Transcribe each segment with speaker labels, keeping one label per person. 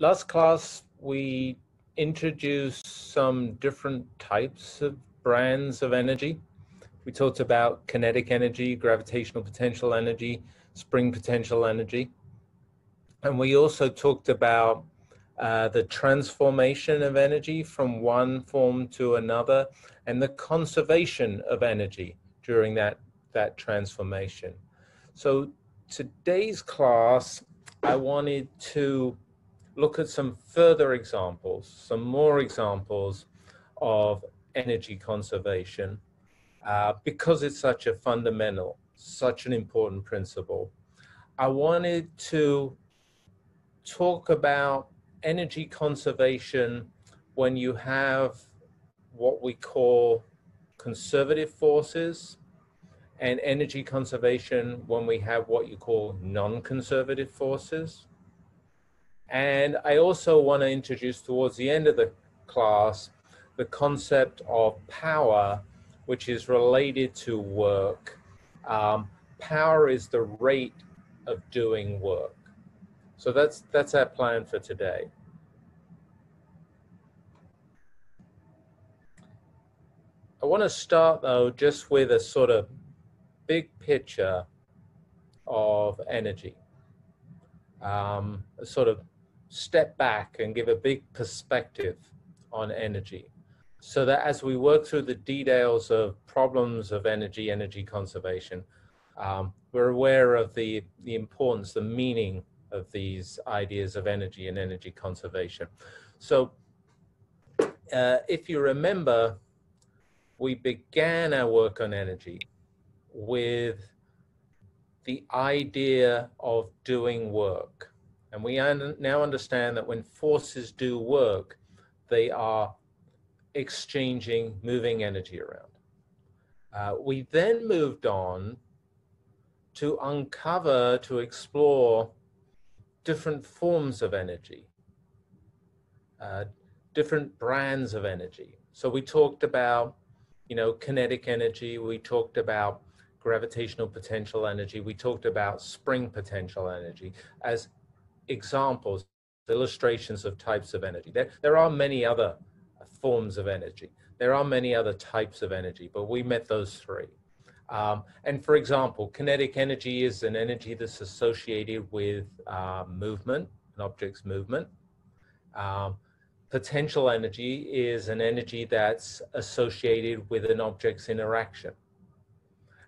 Speaker 1: last class, we introduced some different types of brands of energy. We talked about kinetic energy, gravitational potential energy, spring potential energy. And we also talked about uh, the transformation of energy from one form to another and the conservation of energy during that, that transformation. So today's class, I wanted to look at some further examples, some more examples of energy conservation uh, because it's such a fundamental, such an important principle. I wanted to talk about energy conservation when you have what we call conservative forces and energy conservation when we have what you call non-conservative forces. And I also want to introduce towards the end of the class the concept of power, which is related to work. Um, power is the rate of doing work. So that's, that's our plan for today. I want to start though just with a sort of big picture of energy. Um, a sort of step back and give a big perspective on energy so that as we work through the details of problems of energy, energy conservation, um, we're aware of the, the importance, the meaning of these ideas of energy and energy conservation. So uh, if you remember, we began our work on energy with the idea of doing work. And we un now understand that when forces do work, they are exchanging, moving energy around. Uh, we then moved on to uncover, to explore different forms of energy, uh, different brands of energy. So we talked about, you know, kinetic energy. We talked about gravitational potential energy. We talked about spring potential energy as examples, illustrations of types of energy. There, there are many other forms of energy. There are many other types of energy, but we met those three. Um, and for example, kinetic energy is an energy that's associated with uh, movement, an object's movement. Um, potential energy is an energy that's associated with an object's interaction.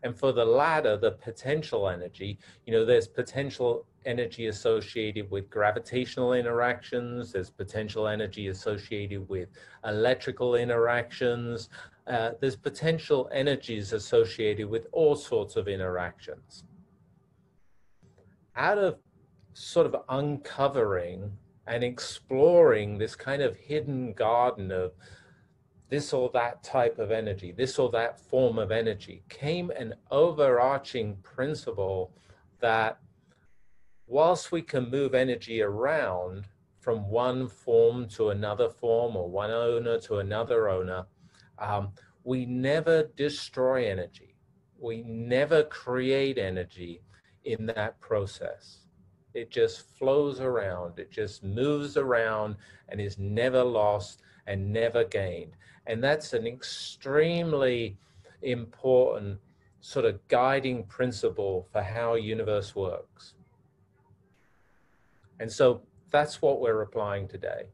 Speaker 1: And for the latter, the potential energy, you know, there's potential energy associated with gravitational interactions, there's potential energy associated with electrical interactions, uh, there's potential energies associated with all sorts of interactions. Out of sort of uncovering and exploring this kind of hidden garden of this or that type of energy, this or that form of energy, came an overarching principle that whilst we can move energy around from one form to another form or one owner to another owner, um, we never destroy energy. We never create energy in that process. It just flows around, it just moves around and is never lost and never gained. And that's an extremely important sort of guiding principle for how universe works. And so that's what we're applying today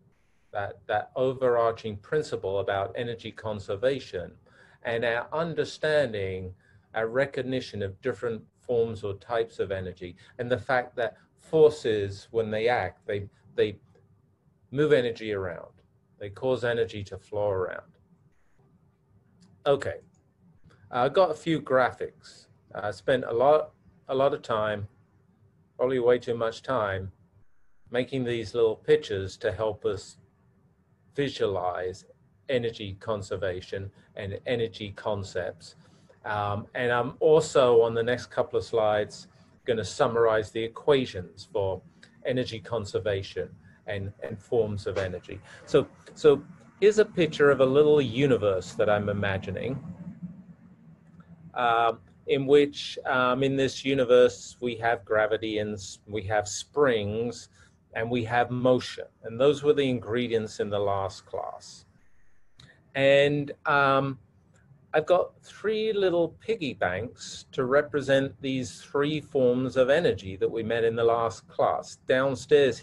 Speaker 1: that, that overarching principle about energy conservation and our understanding, our recognition of different forms or types of energy, and the fact that forces, when they act, they, they move energy around. They cause energy to flow around. Okay, I got a few graphics. I spent a lot, a lot of time, probably way too much time, making these little pictures to help us visualize energy conservation and energy concepts. Um, and I'm also on the next couple of slides going to summarize the equations for energy conservation and, and forms of energy. So, so here's a picture of a little universe that I'm imagining. Um, in which um, in this universe we have gravity and we have springs and we have motion. And those were the ingredients in the last class. And um, I've got three little piggy banks to represent these three forms of energy that we met in the last class. Downstairs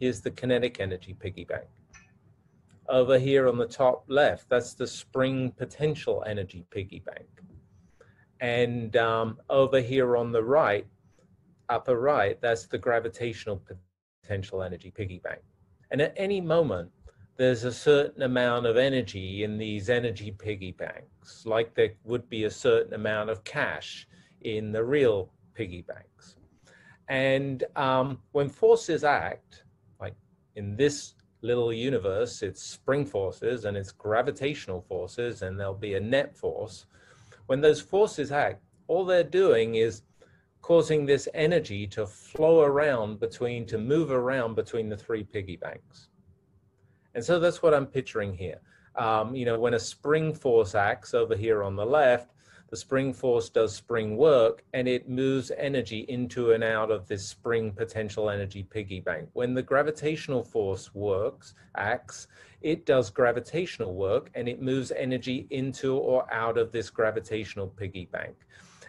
Speaker 1: here's the kinetic energy piggy bank. Over here on the top left, that's the spring potential energy piggy bank. And um, over here on the right, upper right, that's the gravitational potential energy piggy bank. And at any moment, there's a certain amount of energy in these energy piggy banks, like there would be a certain amount of cash in the real piggy banks. And um, when forces act, like in this little universe, it's spring forces and it's gravitational forces, and there'll be a net force. When those forces act, all they're doing is causing this energy to flow around between, to move around between the three piggy banks. And so that's what I'm picturing here. Um, you know, when a spring force acts over here on the left, the spring force does spring work and it moves energy into and out of this spring potential energy piggy bank. When the gravitational force works, acts, it does gravitational work and it moves energy into or out of this gravitational piggy bank.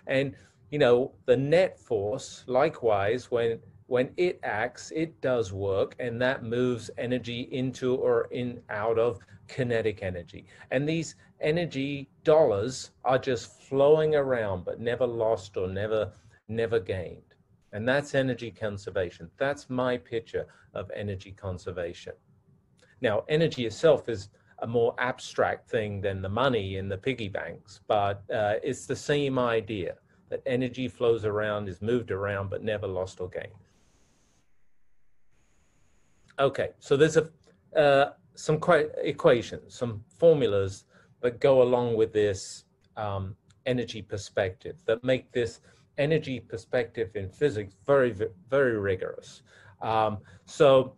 Speaker 1: And, you know, the net force, likewise, when when it acts, it does work, and that moves energy into or in out of kinetic energy. And these energy dollars are just flowing around, but never lost or never never gained. And that's energy conservation. That's my picture of energy conservation. Now, energy itself is a more abstract thing than the money in the piggy banks, but uh, it's the same idea that energy flows around, is moved around, but never lost or gained. Okay, so there's a uh, some equations, some formulas that go along with this um, energy perspective that make this energy perspective in physics very, very rigorous. Um, so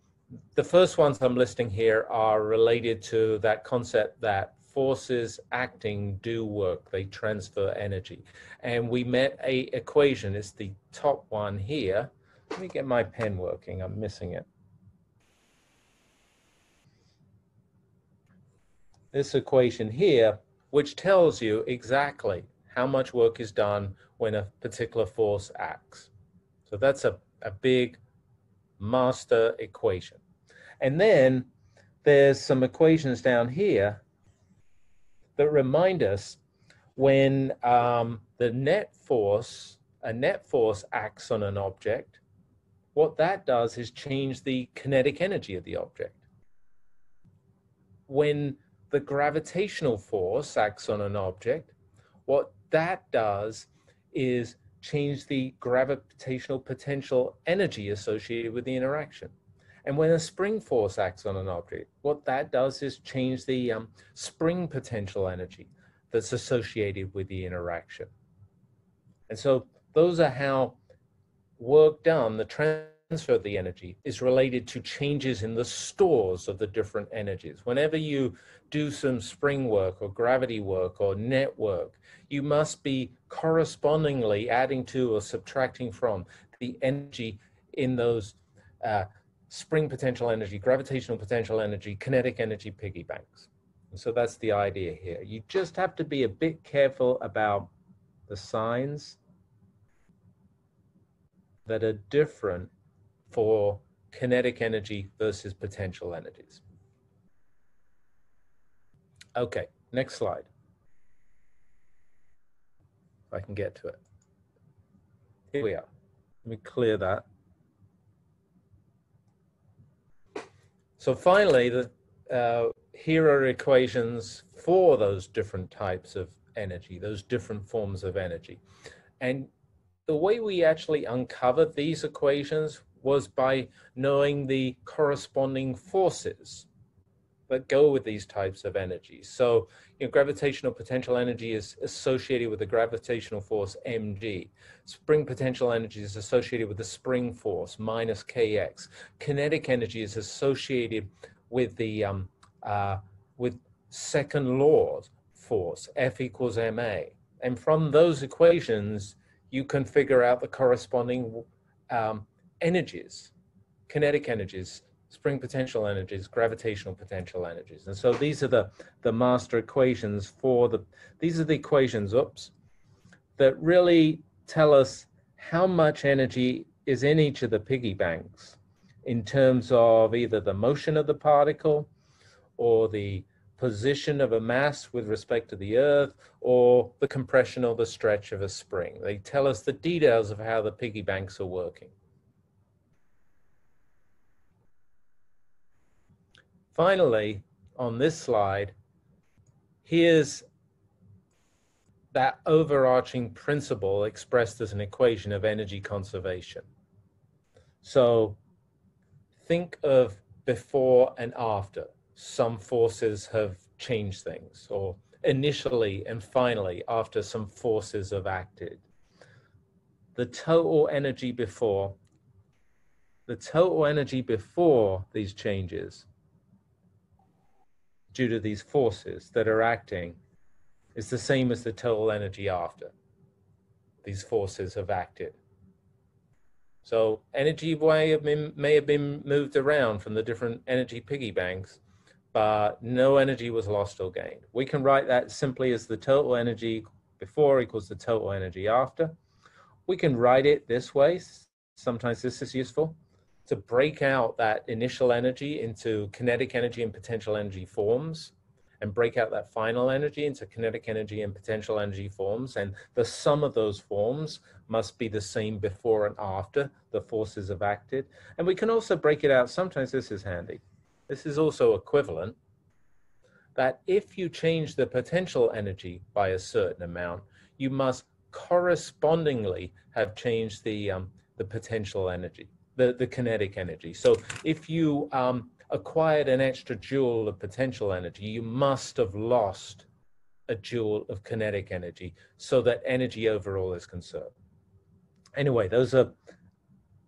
Speaker 1: the first ones I'm listing here are related to that concept that forces acting do work, they transfer energy. And we met a equation, it's the top one here. Let me get my pen working, I'm missing it. This equation here, which tells you exactly how much work is done when a particular force acts. So that's a, a big master equation. And then there's some equations down here that remind us when um, the net force, a net force acts on an object, what that does is change the kinetic energy of the object. When the gravitational force acts on an object, what that does is change the gravitational potential energy associated with the interaction. And when a spring force acts on an object, what that does is change the um, spring potential energy that's associated with the interaction. And so those are how work done, the transfer the energy is related to changes in the stores of the different energies. Whenever you do some spring work or gravity work or net work, you must be correspondingly adding to or subtracting from the energy in those uh, spring potential energy, gravitational potential energy, kinetic energy piggy banks. And so that's the idea here. You just have to be a bit careful about the signs that are different for kinetic energy versus potential energies. Okay, next slide. If I can get to it. Here we are. Let me clear that. So finally, the, uh, here are equations for those different types of energy, those different forms of energy. And the way we actually uncovered these equations was by knowing the corresponding forces that go with these types of energies. So, you know, gravitational potential energy is associated with the gravitational force mg. Spring potential energy is associated with the spring force minus kx. Kinetic energy is associated with the um, uh, with second law force F equals ma. And from those equations, you can figure out the corresponding um, energies, kinetic energies, spring potential energies, gravitational potential energies. And so these are the, the master equations for the, these are the equations, oops, that really tell us how much energy is in each of the piggy banks in terms of either the motion of the particle or the position of a mass with respect to the earth or the compression or the stretch of a spring. They tell us the details of how the piggy banks are working. Finally, on this slide, here's that overarching principle expressed as an equation of energy conservation. So think of before and after. Some forces have changed things, or initially and finally after some forces have acted. The total energy before, the total energy before these changes due to these forces that are acting is the same as the total energy after these forces have acted. So energy may have been, may have been moved around from the different energy piggy banks, but no energy was lost or gained. We can write that simply as the total energy before equals the total energy after. We can write it this way. Sometimes this is useful to break out that initial energy into kinetic energy and potential energy forms and break out that final energy into kinetic energy and potential energy forms. And the sum of those forms must be the same before and after the forces have acted. And we can also break it out. Sometimes this is handy. This is also equivalent that if you change the potential energy by a certain amount, you must correspondingly have changed the, um, the potential energy, the, the kinetic energy. So if you um, acquired an extra joule of potential energy, you must have lost a joule of kinetic energy so that energy overall is conserved. Anyway, those are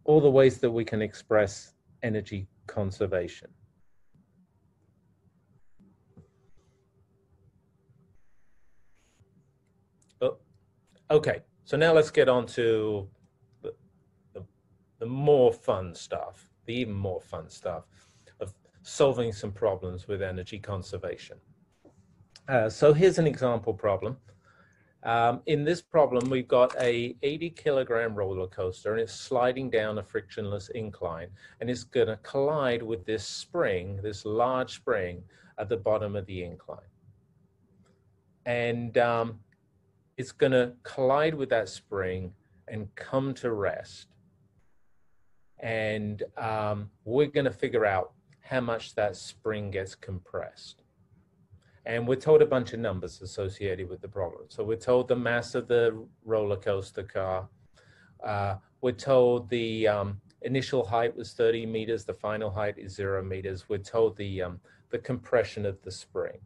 Speaker 1: all the ways that we can express energy conservation. Oh, okay, so now let's get on to the more fun stuff, the even more fun stuff of solving some problems with energy conservation. Uh, so here's an example problem. Um, in this problem, we've got a 80 kilogram roller coaster and it's sliding down a frictionless incline and it's going to collide with this spring, this large spring at the bottom of the incline. And um, it's going to collide with that spring and come to rest. And um, we're going to figure out how much that spring gets compressed. And we're told a bunch of numbers associated with the problem. So we're told the mass of the roller coaster car. Uh, we're told the um, initial height was 30 meters, the final height is zero meters. We're told the, um, the compression of the spring.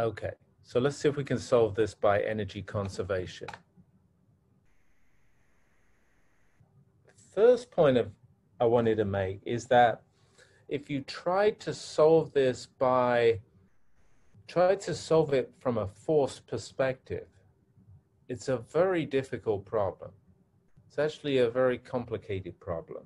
Speaker 1: Okay. So let's see if we can solve this by energy conservation. First point of I wanted to make is that if you try to solve this by try to solve it from a force perspective, it's a very difficult problem. It's actually a very complicated problem.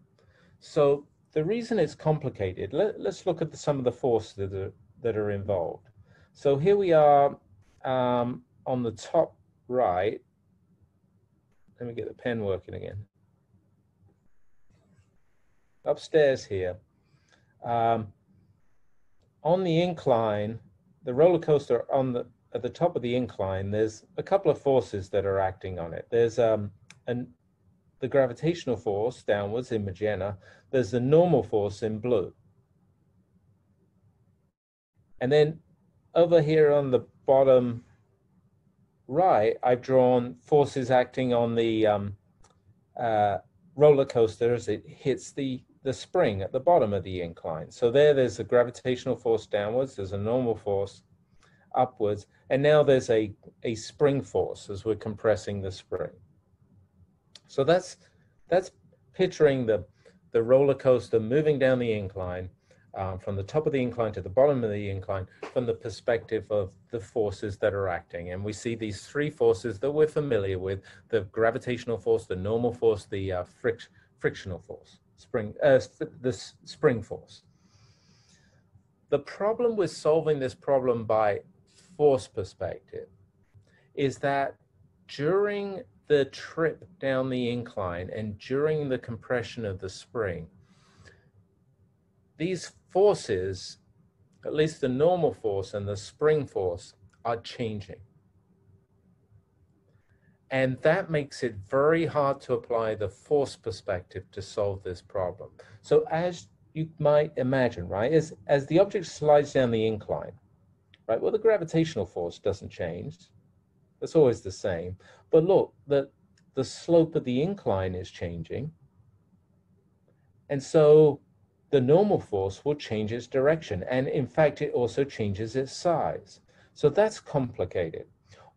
Speaker 1: So the reason it's complicated, let, us look at the, some of the forces that are, that are involved. So here we are um, on the top right, let me get the pen working again. Upstairs here, um, on the incline, the roller coaster on the at the top of the incline, there's a couple of forces that are acting on it. There's um, an, the gravitational force downwards in magenta. There's the normal force in blue. And then over here on the bottom right, I've drawn forces acting on the um, uh, roller coaster as it hits the, the spring at the bottom of the incline. So there, there's a gravitational force downwards, there's a normal force upwards, and now there's a, a spring force as we're compressing the spring. So that's, that's picturing the, the roller coaster moving down the incline um, from the top of the incline to the bottom of the incline from the perspective of the forces that are acting. And we see these three forces that we're familiar with, the gravitational force, the normal force, the uh, fric frictional force, spring, uh, the spring force. The problem with solving this problem by force perspective is that during the trip down the incline and during the compression of the spring, these forces, at least the normal force and the spring force, are changing. And that makes it very hard to apply the force perspective to solve this problem. So as you might imagine, right, as, as the object slides down the incline, right, well, the gravitational force doesn't change. It's always the same. But look, the, the slope of the incline is changing. And so the normal force will change its direction. And in fact, it also changes its size. So that's complicated.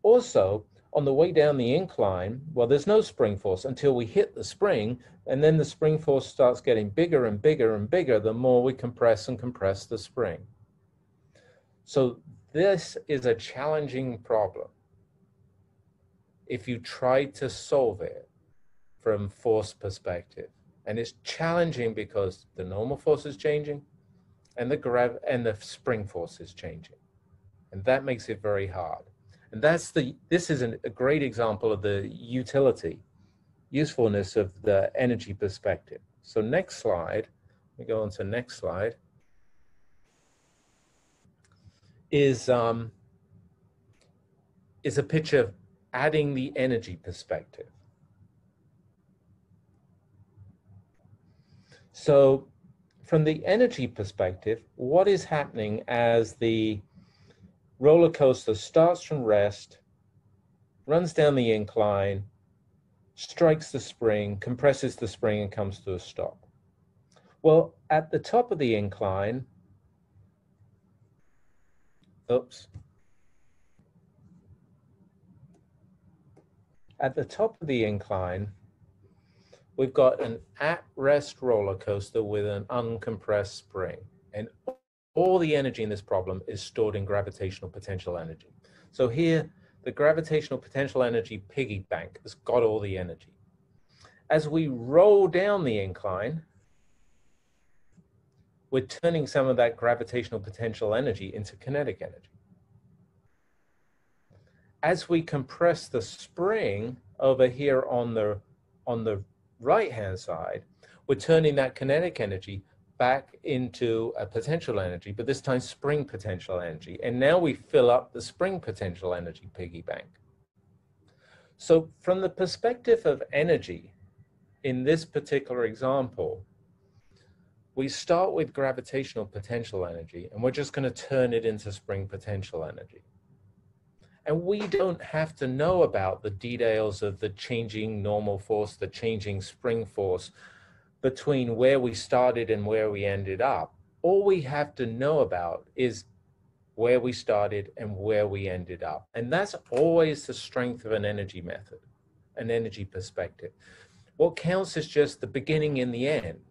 Speaker 1: Also, on the way down the incline, well, there's no spring force until we hit the spring, and then the spring force starts getting bigger and bigger and bigger the more we compress and compress the spring. So this is a challenging problem. If you try to solve it from force perspective. And it's challenging because the normal force is changing and the grav and the spring force is changing. And that makes it very hard. And that's the, this is an, a great example of the utility, usefulness of the energy perspective. So next slide, we go on to next slide, is, um, is a picture of adding the energy perspective. So from the energy perspective, what is happening as the roller coaster starts from rest, runs down the incline, strikes the spring, compresses the spring, and comes to a stop? Well, at the top of the incline, oops, at the top of the incline, we've got an at-rest roller coaster with an uncompressed spring. And all the energy in this problem is stored in gravitational potential energy. So here, the gravitational potential energy piggy bank has got all the energy. As we roll down the incline, we're turning some of that gravitational potential energy into kinetic energy. As we compress the spring over here on the, on the right hand side, we're turning that kinetic energy back into a potential energy, but this time spring potential energy. And now we fill up the spring potential energy piggy bank. So from the perspective of energy, in this particular example, we start with gravitational potential energy, and we're just going to turn it into spring potential energy. And we don't have to know about the details of the changing normal force, the changing spring force between where we started and where we ended up. All we have to know about is where we started and where we ended up. And that's always the strength of an energy method, an energy perspective. What counts is just the beginning and the end,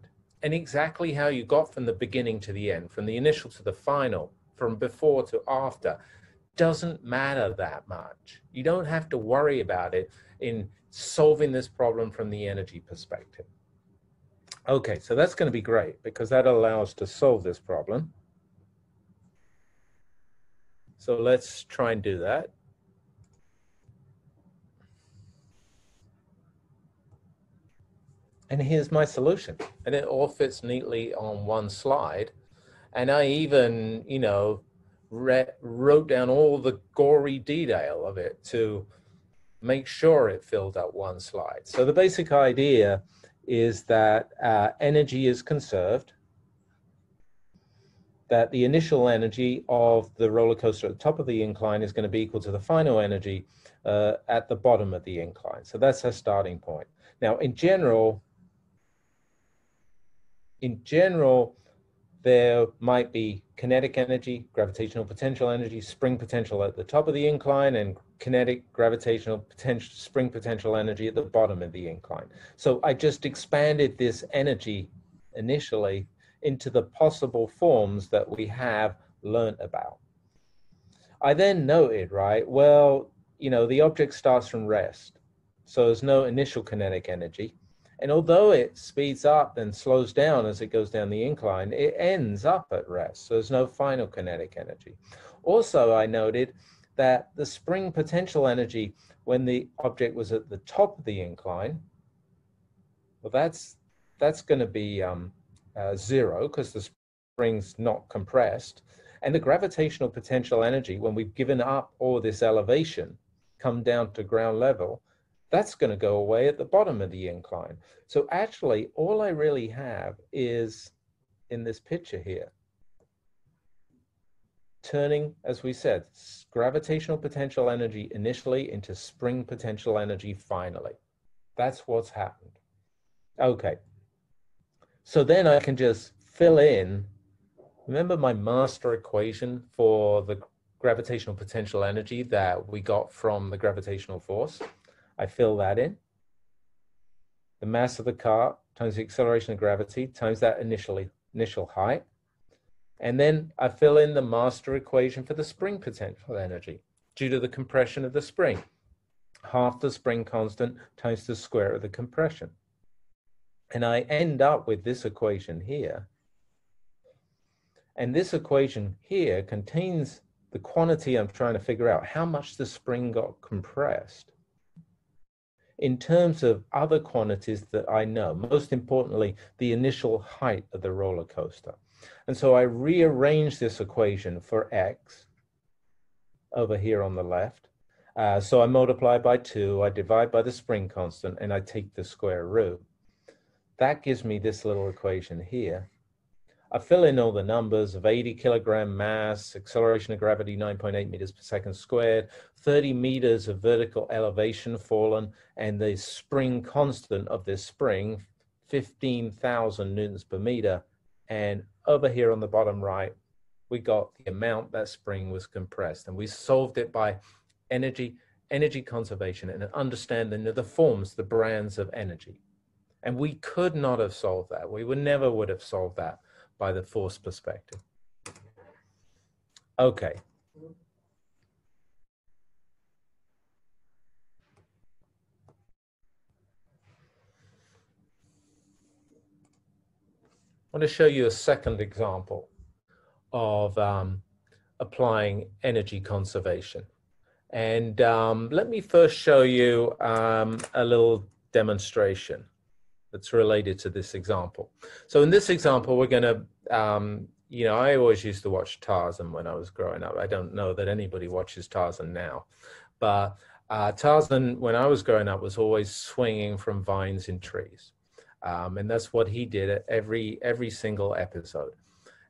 Speaker 1: and exactly how you got from the beginning to the end, from the initial to the final, from before to after doesn't matter that much. You don't have to worry about it in solving this problem from the energy perspective. Okay, so that's going to be great because that allows to solve this problem. So let's try and do that. And here's my solution. And it all fits neatly on one slide. And I even, you know, wrote down all the gory detail of it to make sure it filled up one slide. So the basic idea is that uh, energy is conserved, that the initial energy of the roller coaster at the top of the incline is going to be equal to the final energy uh, at the bottom of the incline. So that's our starting point. Now, in general, in general, there might be kinetic energy, gravitational potential energy, spring potential at the top of the incline, and kinetic, gravitational potential, spring potential energy at the bottom of the incline. So I just expanded this energy initially into the possible forms that we have learnt about. I then noted, right, well, you know, the object starts from rest. So there's no initial kinetic energy. And although it speeds up and slows down as it goes down the incline, it ends up at rest. So there's no final kinetic energy. Also, I noted that the spring potential energy when the object was at the top of the incline, well, that's that's going to be um, uh, zero because the spring's not compressed. And the gravitational potential energy, when we've given up all this elevation, come down to ground level, that's going to go away at the bottom of the incline. So actually, all I really have is in this picture here, turning, as we said, gravitational potential energy initially into spring potential energy finally. That's what's happened. Okay. So then I can just fill in, remember my master equation for the gravitational potential energy that we got from the gravitational force? I fill that in. The mass of the car times the acceleration of gravity times that initially initial height. And then I fill in the master equation for the spring potential energy due to the compression of the spring. Half the spring constant times the square of the compression. And I end up with this equation here. And this equation here contains the quantity I'm trying to figure out, how much the spring got compressed in terms of other quantities that I know, most importantly, the initial height of the roller coaster. And so I rearrange this equation for x over here on the left. Uh, so I multiply by 2, I divide by the spring constant, and I take the square root. That gives me this little equation here. I fill in all the numbers of 80 kilogram mass, acceleration of gravity 9.8 meters per second squared, 30 meters of vertical elevation fallen, and the spring constant of this spring, 15,000 newtons per meter. And over here on the bottom right, we got the amount that spring was compressed. And we solved it by energy, energy conservation and understanding of the forms, the brands of energy. And we could not have solved that. We would never would have solved that by the force perspective. Okay. I want to show you a second example of um, applying energy conservation. And um, let me first show you um, a little demonstration that's related to this example. So in this example, we're going to, um, you know, I always used to watch Tarzan when I was growing up. I don't know that anybody watches Tarzan now, but uh, Tarzan, when I was growing up, was always swinging from vines in trees. Um, and that's what he did at every, every single episode.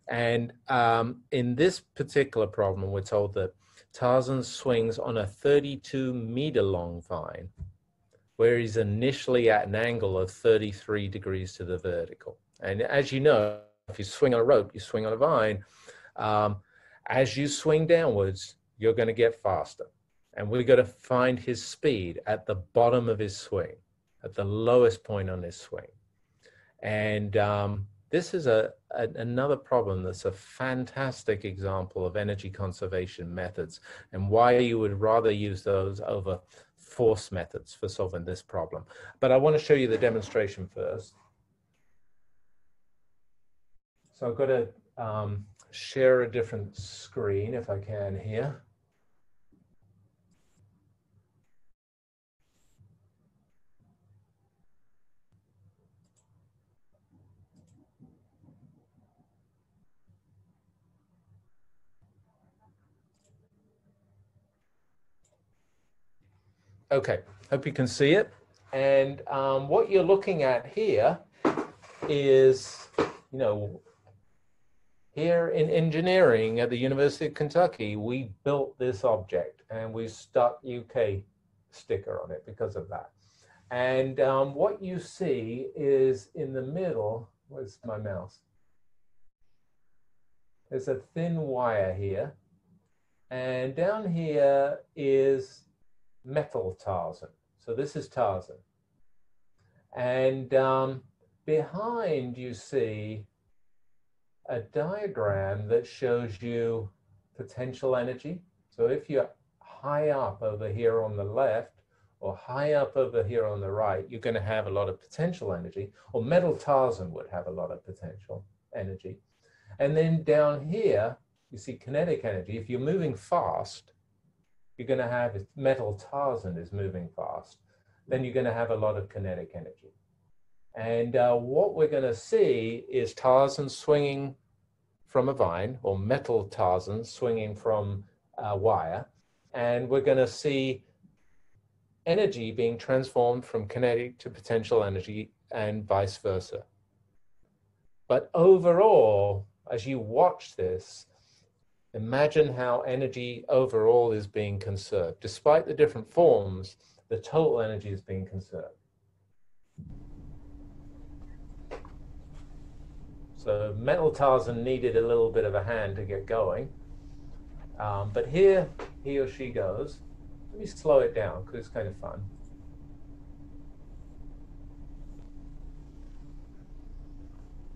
Speaker 1: And um, in this particular problem, we're told that Tarzan swings on a 32 meter long vine where he's initially at an angle of 33 degrees to the vertical. And as you know, if you swing on a rope, you swing on a vine, um, as you swing downwards, you're going to get faster. And we're going to find his speed at the bottom of his swing, at the lowest point on his swing. And um, this is a, a, another problem that's a fantastic example of energy conservation methods and why you would rather use those over force methods for solving this problem. But I want to show you the demonstration first. So I've got to um, share a different screen if I can here. Okay, hope you can see it. And um, what you're looking at here is, you know, here in engineering at the University of Kentucky, we built this object and we stuck UK sticker on it because of that. And um, what you see is in the middle, where's my mouse? There's a thin wire here. And down here is metal Tarzan. So this is Tarzan. And um, behind you see a diagram that shows you potential energy. So if you're high up over here on the left or high up over here on the right, you're going to have a lot of potential energy, or metal Tarzan would have a lot of potential energy. And then down here, you see kinetic energy. If you're moving fast, you're going to have metal Tarzan is moving fast, then you're going to have a lot of kinetic energy. And uh, what we're going to see is Tarzan swinging from a vine, or metal Tarzan swinging from a wire. And we're going to see energy being transformed from kinetic to potential energy and vice versa. But overall, as you watch this, imagine how energy overall is being conserved. Despite the different forms, the total energy is being conserved. So Metal Tarzan needed a little bit of a hand to get going. Um, but here he or she goes. Let me slow it down because it's kind of fun.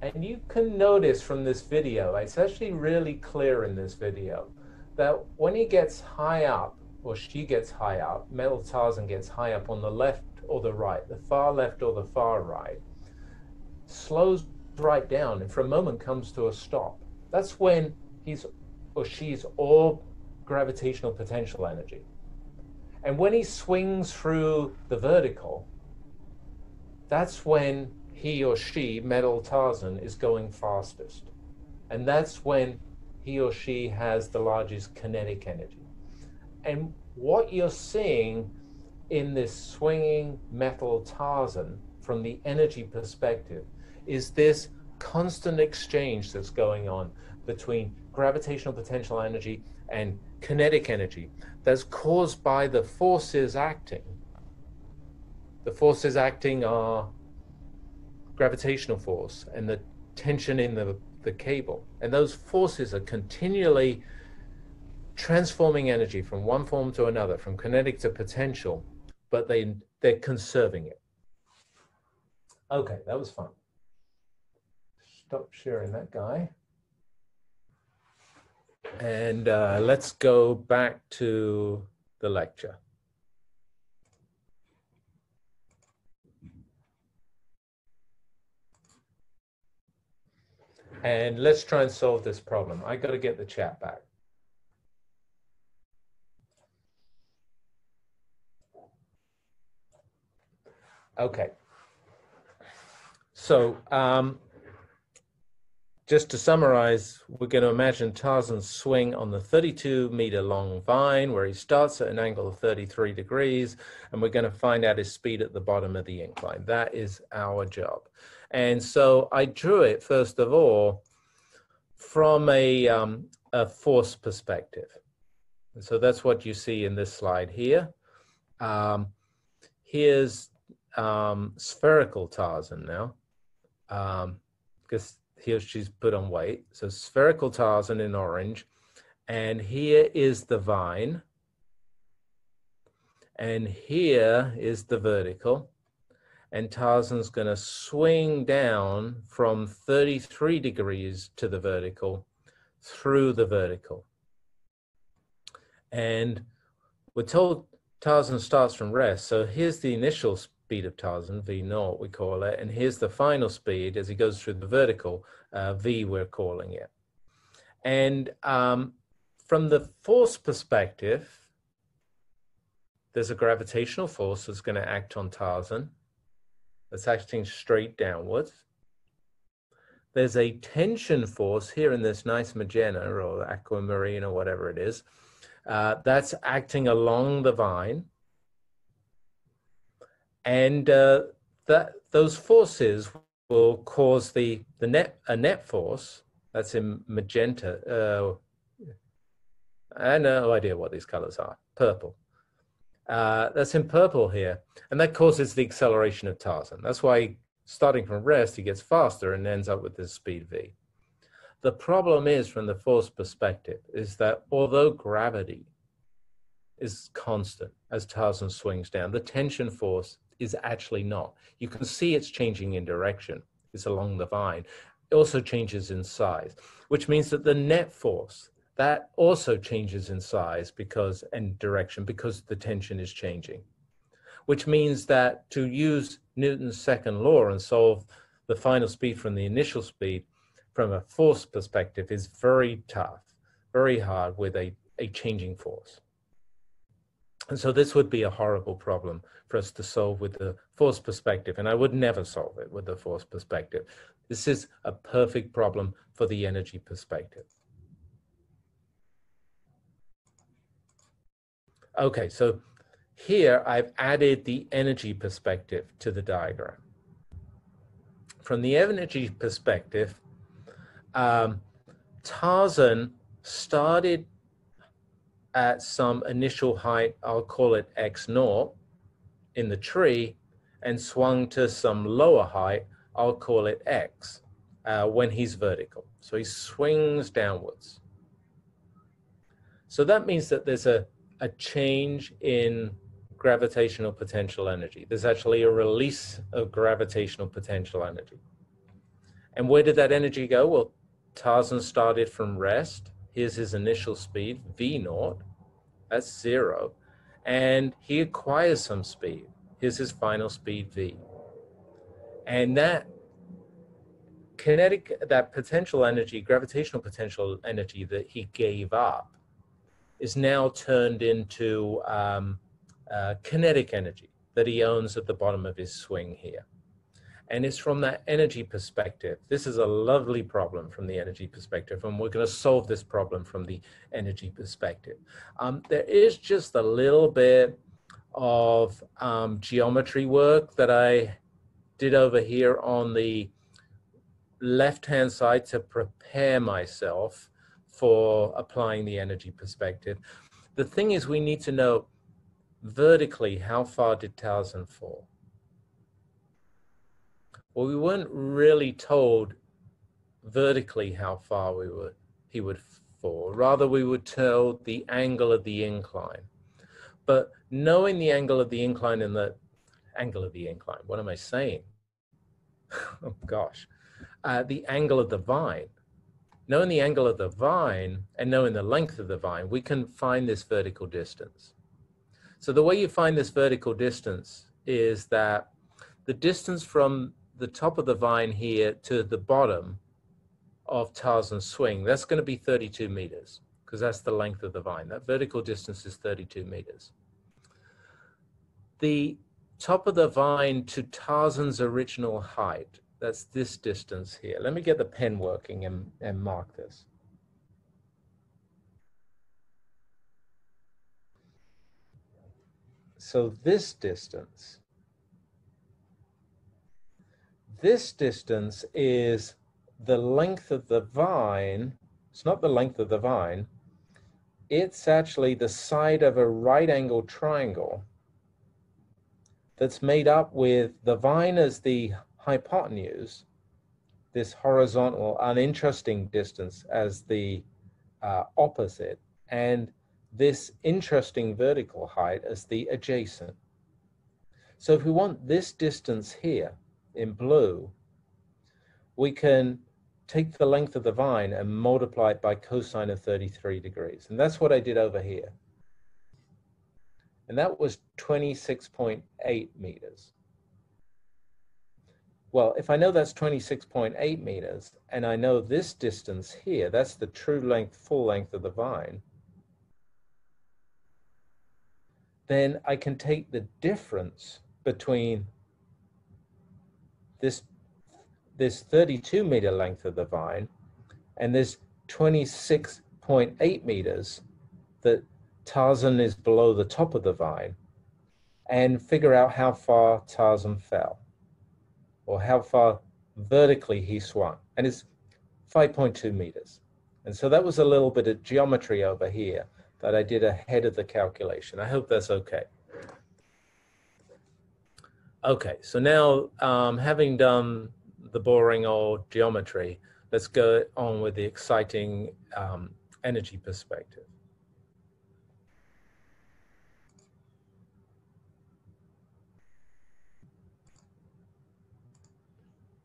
Speaker 1: And you can notice from this video, it's actually really clear in this video, that when he gets high up, or she gets high up, Metal Tarzan gets high up on the left or the right, the far left or the far right, slows right down and for a moment comes to a stop. That's when he's or she's all gravitational potential energy. And when he swings through the vertical, that's when he or she, Metal Tarzan, is going fastest. And that's when he or she has the largest kinetic energy. And what you're seeing in this swinging Metal Tarzan from the energy perspective is this constant exchange that's going on between gravitational potential energy and kinetic energy that's caused by the forces acting. The forces acting are gravitational force and the tension in the, the cable. And those forces are continually transforming energy from one form to another, from kinetic to potential, but they, they're conserving it. Okay, that was fun. Stop sharing that guy. And uh, let's go back to the lecture. And let's try and solve this problem. I got to get the chat back. Okay. So um, just to summarize, we're going to imagine Tarzan swing on the 32 meter long vine where he starts at an angle of 33 degrees, and we're going to find out his speed at the bottom of the incline. That is our job. And so I drew it, first of all, from a, um, a force perspective. so that's what you see in this slide here. Um, here's um, spherical Tarzan now, because um, here she's put on weight. So spherical Tarzan in orange. And here is the vine. And here is the vertical. And Tarzan's going to swing down from 33 degrees to the vertical through the vertical. And we're told Tarzan starts from rest. So here's the initial speed of Tarzan, V naught we call it, and here's the final speed as he goes through the vertical, uh, V we're calling it. And um, from the force perspective, there's a gravitational force that's going to act on Tarzan that's acting straight downwards. There's a tension force here in this nice magenta or aquamarine or whatever it is, uh, that's acting along the vine and uh, that those forces will cause the the net a net force that's in magenta. Uh, I have no idea what these colors are. Purple. Uh, that's in purple here, and that causes the acceleration of Tarzan. That's why, starting from rest, he gets faster and ends up with this speed v. The problem is, from the force perspective, is that although gravity is constant as Tarzan swings down, the tension force is actually not. You can see it's changing in direction. It's along the vine. It also changes in size, which means that the net force that also changes in size because and direction because the tension is changing, which means that to use Newton's second law and solve the final speed from the initial speed from a force perspective is very tough, very hard with a, a changing force. And so this would be a horrible problem for us to solve with the force perspective, and I would never solve it with the force perspective. This is a perfect problem for the energy perspective. Okay, so here I've added the energy perspective to the diagram. From the energy perspective, um, Tarzan started at some initial height, I'll call it x naught, in the tree, and swung to some lower height, I'll call it x, uh, when he's vertical. So he swings downwards. So that means that there's a, a change in gravitational potential energy. There's actually a release of gravitational potential energy. And where did that energy go? Well, Tarzan started from rest. Here's his initial speed, V naught. That's zero. And he acquires some speed. Here's his final speed, V. And that kinetic, that potential energy, gravitational potential energy that he gave up is now turned into um, uh, kinetic energy that he owns at the bottom of his swing here. And it's from that energy perspective. This is a lovely problem from the energy perspective, and we're going to solve this problem from the energy perspective. Um, there is just a little bit of um, geometry work that I did over here on the left-hand side to prepare myself for applying the energy perspective. The thing is we need to know vertically how far did Tarzan fall? Well, we weren't really told vertically how far we would he would fall. Rather, we were told the angle of the incline. But knowing the angle of the incline and the angle of the incline, what am I saying? oh gosh, uh, the angle of the vine. Knowing the angle of the vine and knowing the length of the vine, we can find this vertical distance. So the way you find this vertical distance is that the distance from the top of the vine here to the bottom of Tarzan's swing, that's going to be 32 meters because that's the length of the vine. That vertical distance is 32 meters. The top of the vine to Tarzan's original height, that's this distance here. Let me get the pen working and, and mark this. So this distance this distance is the length of the vine. It's not the length of the vine. It's actually the side of a right angle triangle that's made up with the vine as the hypotenuse, this horizontal uninteresting distance as the uh, opposite, and this interesting vertical height as the adjacent. So if we want this distance here, in blue, we can take the length of the vine and multiply it by cosine of 33 degrees. And that's what I did over here. And that was 26.8 meters. Well, if I know that's 26.8 meters, and I know this distance here, that's the true length, full length of the vine, then I can take the difference between this this 32 meter length of the vine and this 26.8 meters that Tarzan is below the top of the vine and figure out how far Tarzan fell or how far vertically he swung. And it's 5.2 meters. And so that was a little bit of geometry over here that I did ahead of the calculation. I hope that's okay. Okay, so now um, having done the boring old geometry, let's go on with the exciting um, energy perspective.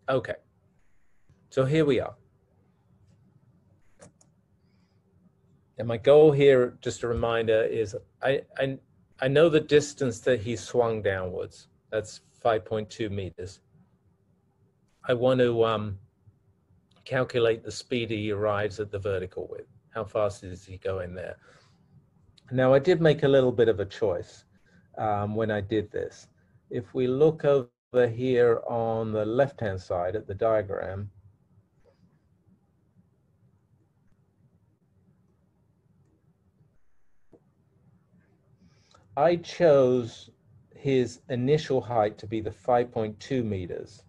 Speaker 1: Okay, So here we are. And my goal here, just a reminder, is I, I, I know the distance that he swung downwards. That's 5.2 meters. I want to um, calculate the speed he arrives at the vertical with. How fast is he going there? Now, I did make a little bit of a choice um, when I did this. If we look over here on the left-hand side at the diagram, I chose his initial height to be the 5.2 meters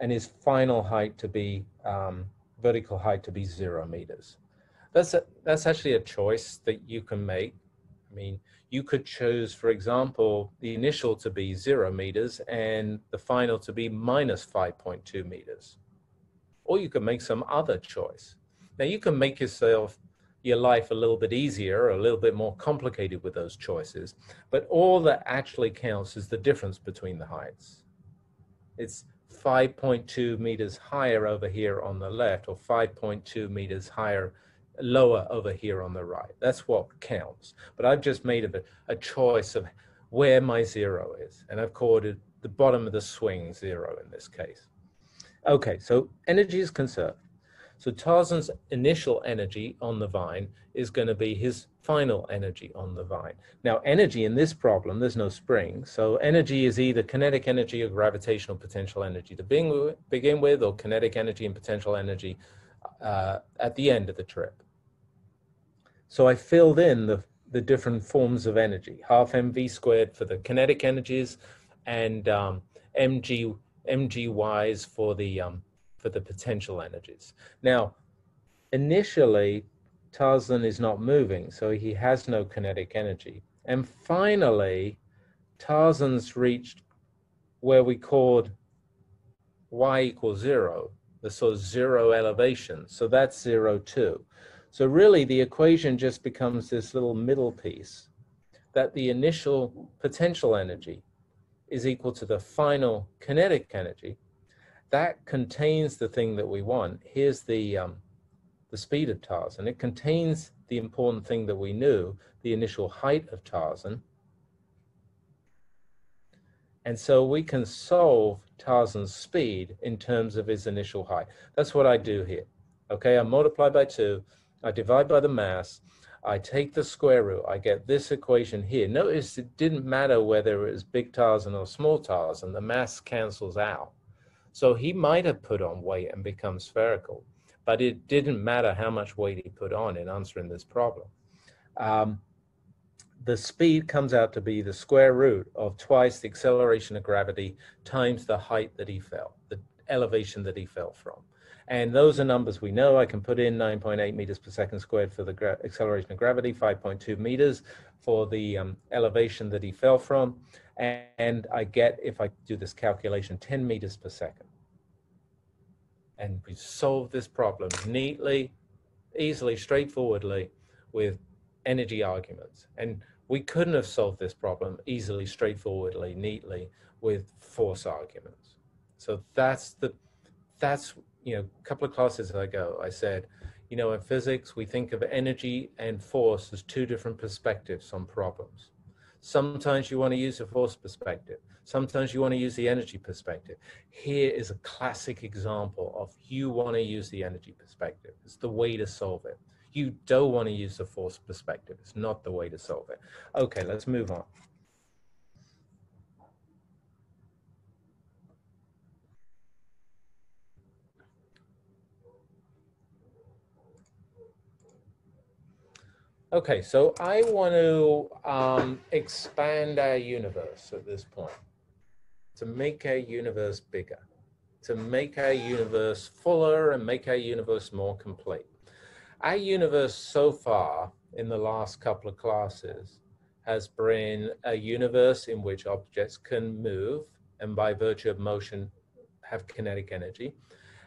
Speaker 1: and his final height to be um, vertical height to be zero meters. That's a, that's actually a choice that you can make. I mean, you could choose, for example, the initial to be zero meters and the final to be minus 5.2 meters. Or you could make some other choice. Now you can make yourself your life a little bit easier, a little bit more complicated with those choices. But all that actually counts is the difference between the heights. It's 5.2 meters higher over here on the left or 5.2 meters higher lower over here on the right. That's what counts. But I've just made a, a choice of where my zero is. And I've called it the bottom of the swing zero in this case. Okay, so energy is conserved. So Tarzan's initial energy on the vine is going to be his final energy on the vine. Now, energy in this problem, there's no spring. So energy is either kinetic energy or gravitational potential energy to begin with, or kinetic energy and potential energy uh, at the end of the trip. So I filled in the, the different forms of energy, half mv squared for the kinetic energies and um, mg, mgy's for the um, for the potential energies. Now, initially, Tarzan is not moving, so he has no kinetic energy. And finally, Tarzan's reached where we called y equals zero, the sort of zero elevation. So that's zero two. So really the equation just becomes this little middle piece that the initial potential energy is equal to the final kinetic energy that contains the thing that we want. Here's the, um, the speed of Tarzan. It contains the important thing that we knew, the initial height of Tarzan. And so we can solve Tarzan's speed in terms of his initial height. That's what I do here. Okay, I multiply by two, I divide by the mass, I take the square root, I get this equation here. Notice it didn't matter whether it was big Tarzan or small Tarzan, the mass cancels out. So he might have put on weight and become spherical, but it didn't matter how much weight he put on in answering this problem. Um, the speed comes out to be the square root of twice the acceleration of gravity times the height that he fell, the elevation that he fell from. And those are numbers we know. I can put in 9.8 meters per second squared for the acceleration of gravity, 5.2 meters for the um, elevation that he fell from and I get, if I do this calculation, 10 meters per second. And we solve this problem neatly, easily, straightforwardly with energy arguments. And we couldn't have solved this problem easily, straightforwardly, neatly with force arguments. So that's the, that's, you know, a couple of classes ago, I said, you know, in physics, we think of energy and force as two different perspectives on problems. Sometimes you want to use a force perspective. Sometimes you want to use the energy perspective. Here is a classic example of you want to use the energy perspective. It's the way to solve it. You don't want to use the force perspective. It's not the way to solve it. Okay, let's move on. Okay, so I want to um, expand our universe at this point, to make our universe bigger, to make our universe fuller and make our universe more complete. Our universe so far in the last couple of classes has been a universe in which objects can move and by virtue of motion have kinetic energy.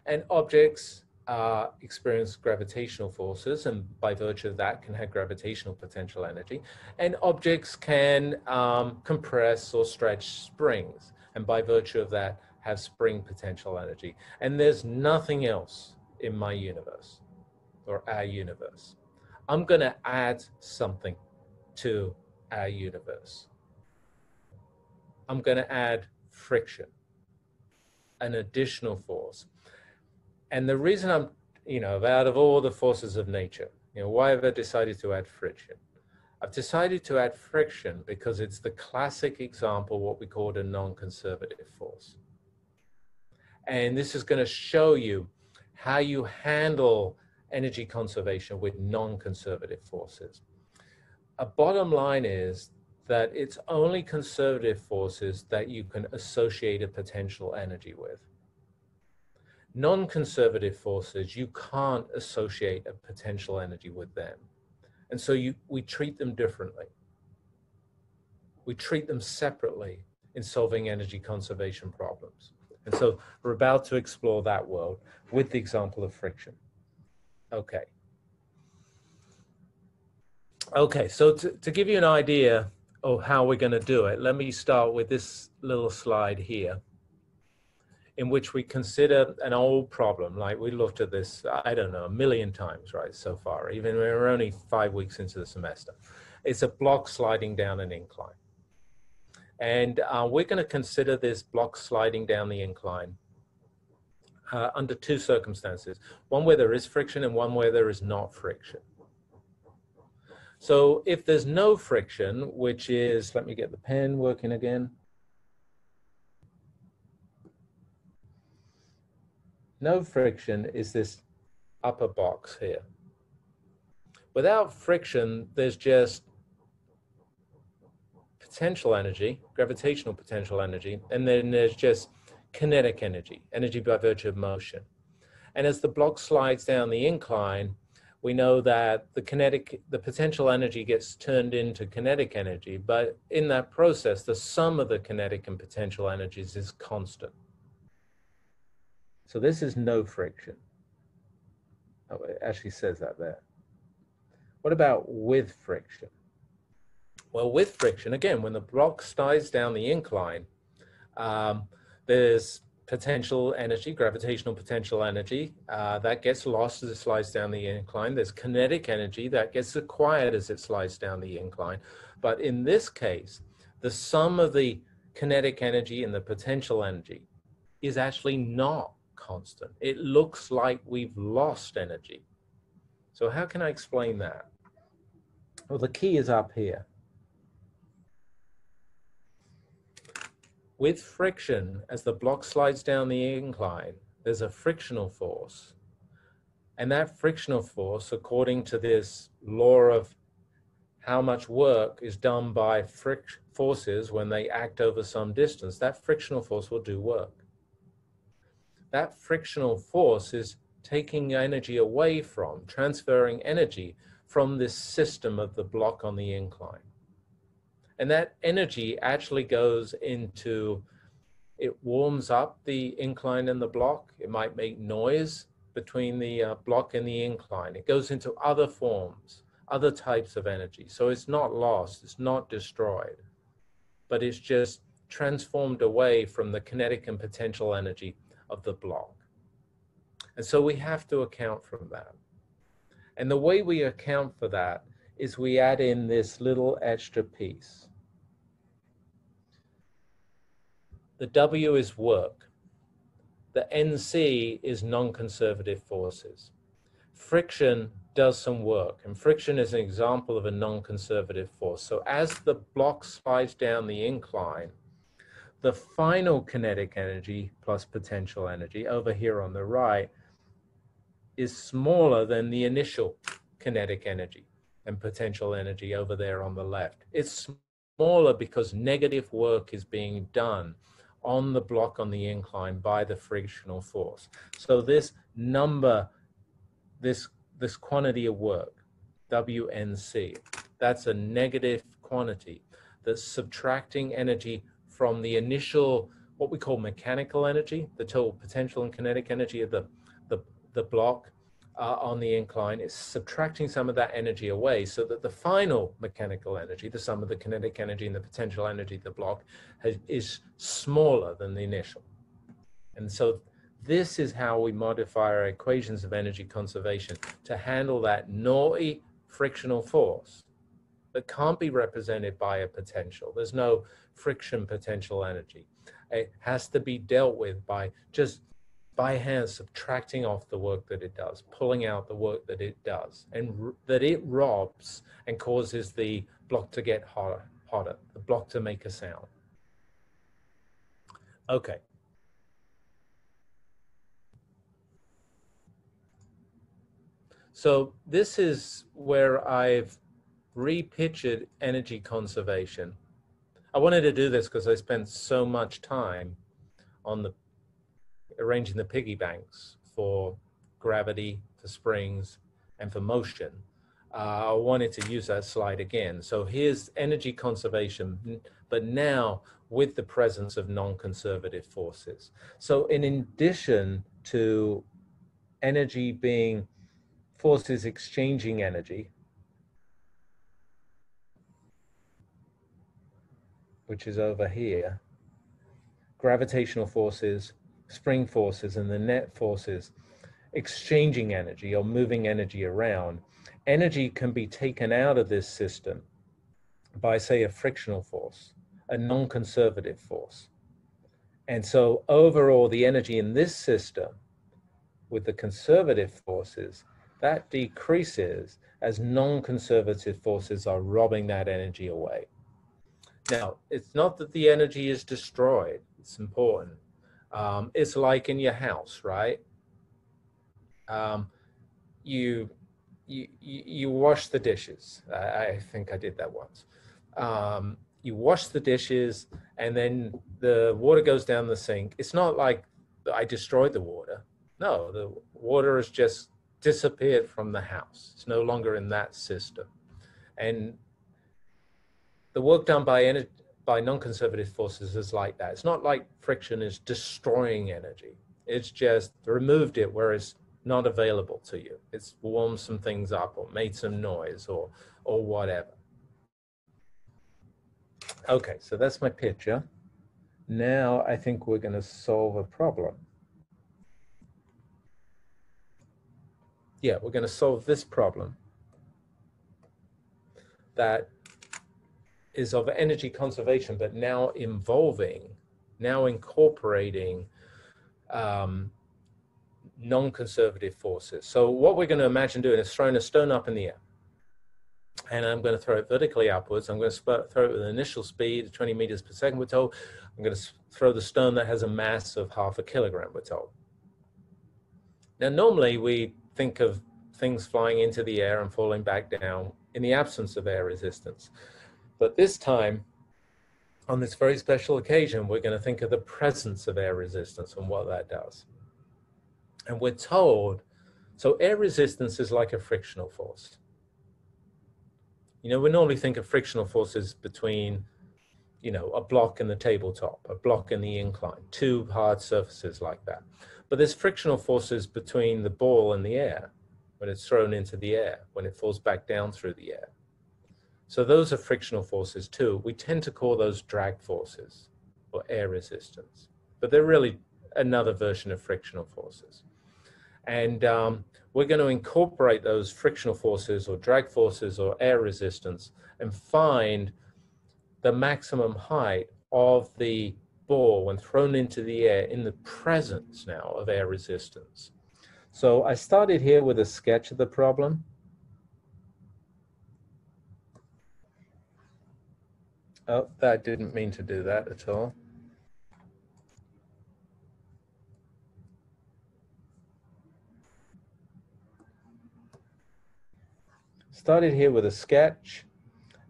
Speaker 1: And objects uh, experience gravitational forces and by virtue of that can have gravitational potential energy. And objects can um, compress or stretch springs and by virtue of that have spring potential energy. And there's nothing else in my universe or our universe. I'm going to add something to our universe. I'm going to add friction, an additional force. And the reason I'm, you know, out of all the forces of nature, you know, why have I decided to add friction? I've decided to add friction because it's the classic example, what we call a non-conservative force. And this is going to show you how you handle energy conservation with non-conservative forces. A bottom line is that it's only conservative forces that you can associate a potential energy with. Non-conservative forces, you can't associate a potential energy with them. And so you, we treat them differently. We treat them separately in solving energy conservation problems. And so we're about to explore that world with the example of friction. Okay. Okay, so to, to give you an idea of how we're going to do it, let me start with this little slide here in which we consider an old problem. Like we looked at this, I don't know, a million times, right, so far, even we're only five weeks into the semester. It's a block sliding down an incline. And uh, we're going to consider this block sliding down the incline uh, under two circumstances. One where there is friction and one where there is not friction. So if there's no friction, which is, let me get the pen working again. No friction is this upper box here. Without friction, there's just potential energy, gravitational potential energy, and then there's just kinetic energy, energy by virtue of motion. And as the block slides down the incline, we know that the kinetic, the potential energy gets turned into kinetic energy, but in that process, the sum of the kinetic and potential energies is constant. So this is no friction. Oh, it actually says that there. What about with friction? Well, with friction, again, when the block slides down the incline, um, there's potential energy, gravitational potential energy, uh, that gets lost as it slides down the incline. There's kinetic energy that gets acquired as it slides down the incline. But in this case, the sum of the kinetic energy and the potential energy is actually not constant. It looks like we've lost energy. So how can I explain that? Well, the key is up here. with friction, as the block slides down the incline, there's a frictional force. And that frictional force, according to this law of how much work is done by forces when they act over some distance, that frictional force will do work. That frictional force is taking energy away from, transferring energy from this system of the block on the incline. And that energy actually goes into, it warms up the incline and the block. It might make noise between the uh, block and the incline. It goes into other forms, other types of energy. So it's not lost, it's not destroyed, but it's just transformed away from the kinetic and potential energy of the block. And so we have to account for that. And the way we account for that is we add in this little extra piece. The W is work. The NC is non-conservative forces. Friction does some work, and friction is an example of a non-conservative force. So as the block slides down the incline, the final kinetic energy plus potential energy over here on the right is smaller than the initial kinetic energy and potential energy over there on the left. It's smaller because negative work is being done on the block on the incline by the frictional force. So this number, this, this quantity of work, WNC, that's a negative quantity that's subtracting energy from the initial, what we call mechanical energy, the total potential and kinetic energy of the, the, the block, uh, on the incline is subtracting some of that energy away so that the final mechanical energy, the sum of the kinetic energy and the potential energy of the block, has, is smaller than the initial. And so this is how we modify our equations of energy conservation to handle that naughty frictional force that can't be represented by a potential. There's no friction potential energy. It has to be dealt with by just by hand subtracting off the work that it does, pulling out the work that it does, and that it robs and causes the block to get hotter, hotter, the block to make a sound. Okay. So this is where I've repictured energy conservation. I wanted to do this because I spent so much time on the arranging the piggy banks for gravity, for springs, and for motion. Uh, I wanted to use that slide again. So here's energy conservation, but now with the presence of non-conservative forces. So in addition to energy being forces exchanging energy, which is over here, gravitational forces, spring forces, and the net forces exchanging energy or moving energy around, energy can be taken out of this system by, say, a frictional force, a non conservative force. And so, overall, the energy in this system with the conservative forces that decreases as non conservative forces are robbing that energy away. Now, it's not that the energy is destroyed, it's important. Um, it's like in your house, right? Um, you, you, you wash the dishes. I, I think I did that once. Um, you wash the dishes and then the water goes down the sink. It's not like I destroyed the water. No, the water has just disappeared from the house. It's no longer in that system. And the work done by energy, by non-conservative forces is like that. It's not like friction is destroying energy. It's just removed it where it's not available to you. It's warmed some things up or made some noise or or whatever. Okay, so that's my picture. Now I think we're going to solve a problem. Yeah, we're going to solve this problem that is of energy conservation, but now involving, now incorporating um, non-conservative forces. So what we're going to imagine doing is throwing a stone up in the air. And I'm going to throw it vertically upwards. I'm going to throw it with an initial speed of 20 meters per second, we're told. I'm going to throw the stone that has a mass of half a kilogram, we're told. Now, normally we think of things flying into the air and falling back down in the absence of air resistance. But this time, on this very special occasion, we're going to think of the presence of air resistance and what that does. And we're told, so air resistance is like a frictional force. You know, we normally think of frictional forces between, you know, a block and the tabletop, a block and the incline, two hard surfaces like that. But there's frictional forces between the ball and the air when it's thrown into the air, when it falls back down through the air. So those are frictional forces too. We tend to call those drag forces or air resistance, but they're really another version of frictional forces. And um, we're going to incorporate those frictional forces or drag forces or air resistance and find the maximum height of the ball when thrown into the air in the presence now of air resistance. So I started here with a sketch of the problem. Oh, I didn't mean to do that at all. Started here with a sketch.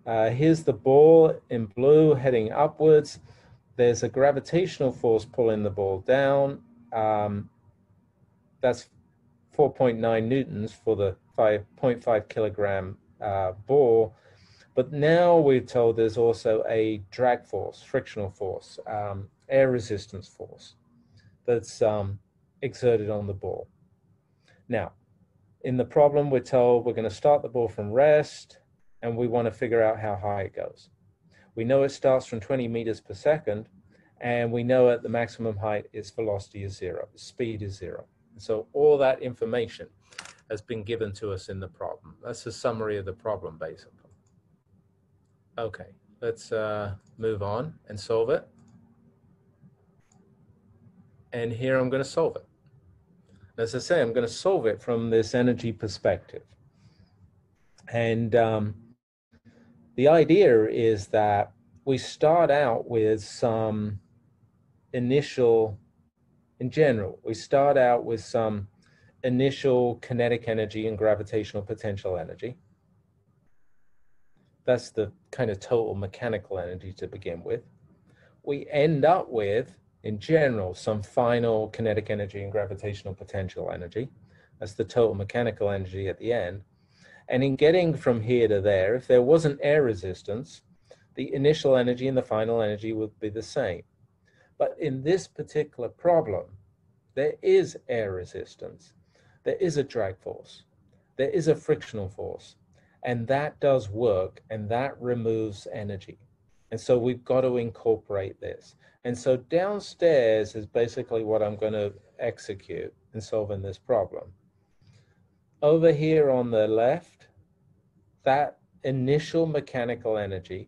Speaker 1: Uh, here's the ball in blue heading upwards. There's a gravitational force pulling the ball down. Um, that's 4.9 newtons for the 5.5 kilogram uh, ball. But now we're told there's also a drag force, frictional force, um, air resistance force that's um, exerted on the ball. Now, in the problem, we're told we're going to start the ball from rest and we want to figure out how high it goes. We know it starts from 20 meters per second And we know at the maximum height its velocity is zero, its speed is zero. So all that information has been given to us in the problem. That's a summary of the problem, basically. Okay, let's uh, move on and solve it. And here I'm going to solve it. As I say, I'm going to solve it from this energy perspective. And um, the idea is that we start out with some initial, in general, we start out with some initial kinetic energy and gravitational potential energy. That's the kind of total mechanical energy to begin with. We end up with, in general, some final kinetic energy and gravitational potential energy. That's the total mechanical energy at the end. And in getting from here to there, if there wasn't air resistance, the initial energy and the final energy would be the same. But in this particular problem, there is air resistance there is a drag force, there is a frictional force, and that does work and that removes energy. And so we've got to incorporate this. And so downstairs is basically what I'm going to execute in solving this problem. Over here on the left, that initial mechanical energy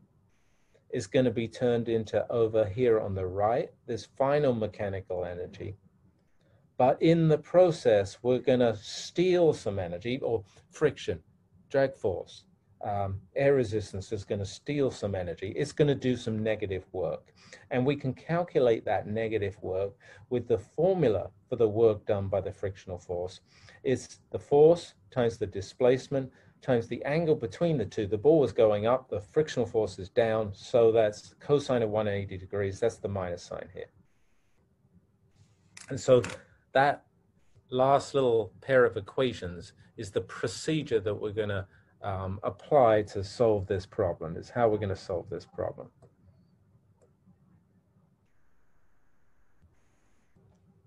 Speaker 1: is going to be turned into over here on the right, this final mechanical energy but in the process, we're going to steal some energy or friction, drag force. Um, air resistance is going to steal some energy. It's going to do some negative work. And we can calculate that negative work with the formula for the work done by the frictional force. It's the force times the displacement times the angle between the two. The ball is going up, the frictional force is down, so that's cosine of 180 degrees. That's the minus sign here. And so that last little pair of equations is the procedure that we're going to um, apply to solve this problem, is how we're going to solve this problem.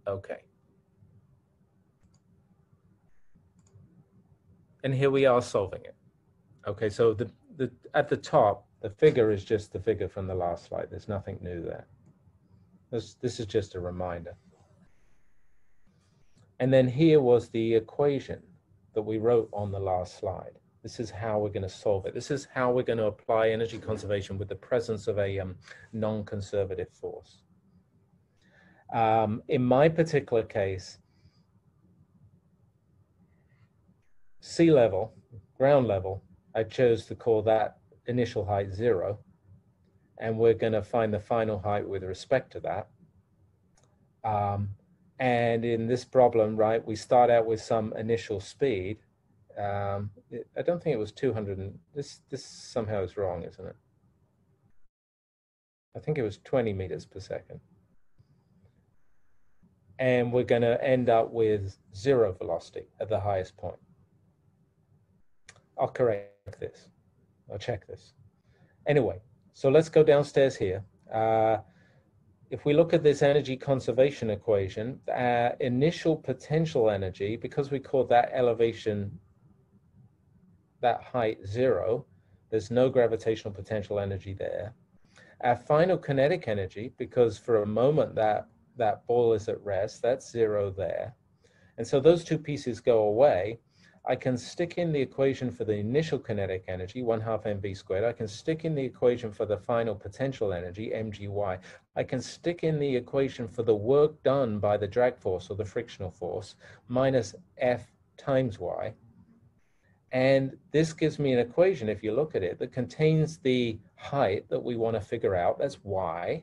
Speaker 1: Okay. And here we are solving it. Okay, so the, the, at the top, the figure is just the figure from the last slide. There's nothing new there. This, this is just a reminder. And then here was the equation that we wrote on the last slide. This is how we're going to solve it. This is how we're going to apply energy conservation with the presence of a um, non-conservative force. Um, in my particular case, sea level, ground level, I chose to call that initial height zero. And we're going to find the final height with respect to that. Um, and in this problem, right, we start out with some initial speed. Um, it, I don't think it was 200. And, this, this somehow is wrong, isn't it? I think it was 20 meters per second. And we're going to end up with zero velocity at the highest point. I'll correct this. I'll check this. Anyway, so let's go downstairs here. Uh, if we look at this energy conservation equation, our initial potential energy, because we call that elevation, that height zero, there's no gravitational potential energy there. Our final kinetic energy, because for a moment that, that ball is at rest, that's zero there. And so those two pieces go away. I can stick in the equation for the initial kinetic energy, 1 half mv squared. I can stick in the equation for the final potential energy, mgy. I can stick in the equation for the work done by the drag force or the frictional force, minus f times y. And this gives me an equation, if you look at it, that contains the height that we want to figure out, that's y,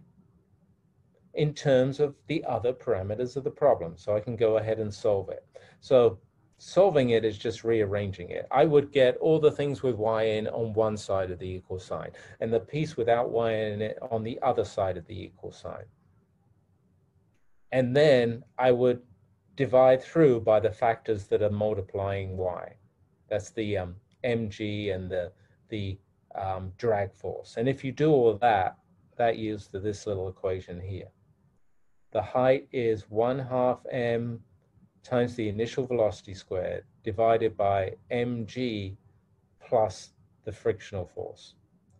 Speaker 1: in terms of the other parameters of the problem. So I can go ahead and solve it. So solving it is just rearranging it. I would get all the things with y in on one side of the equal sign and the piece without y in it on the other side of the equal sign. And then I would divide through by the factors that are multiplying y. That's the um, mg and the, the um, drag force. And if you do all that, that yields to this little equation here. The height is 1 half m times the initial velocity squared divided by mg plus the frictional force,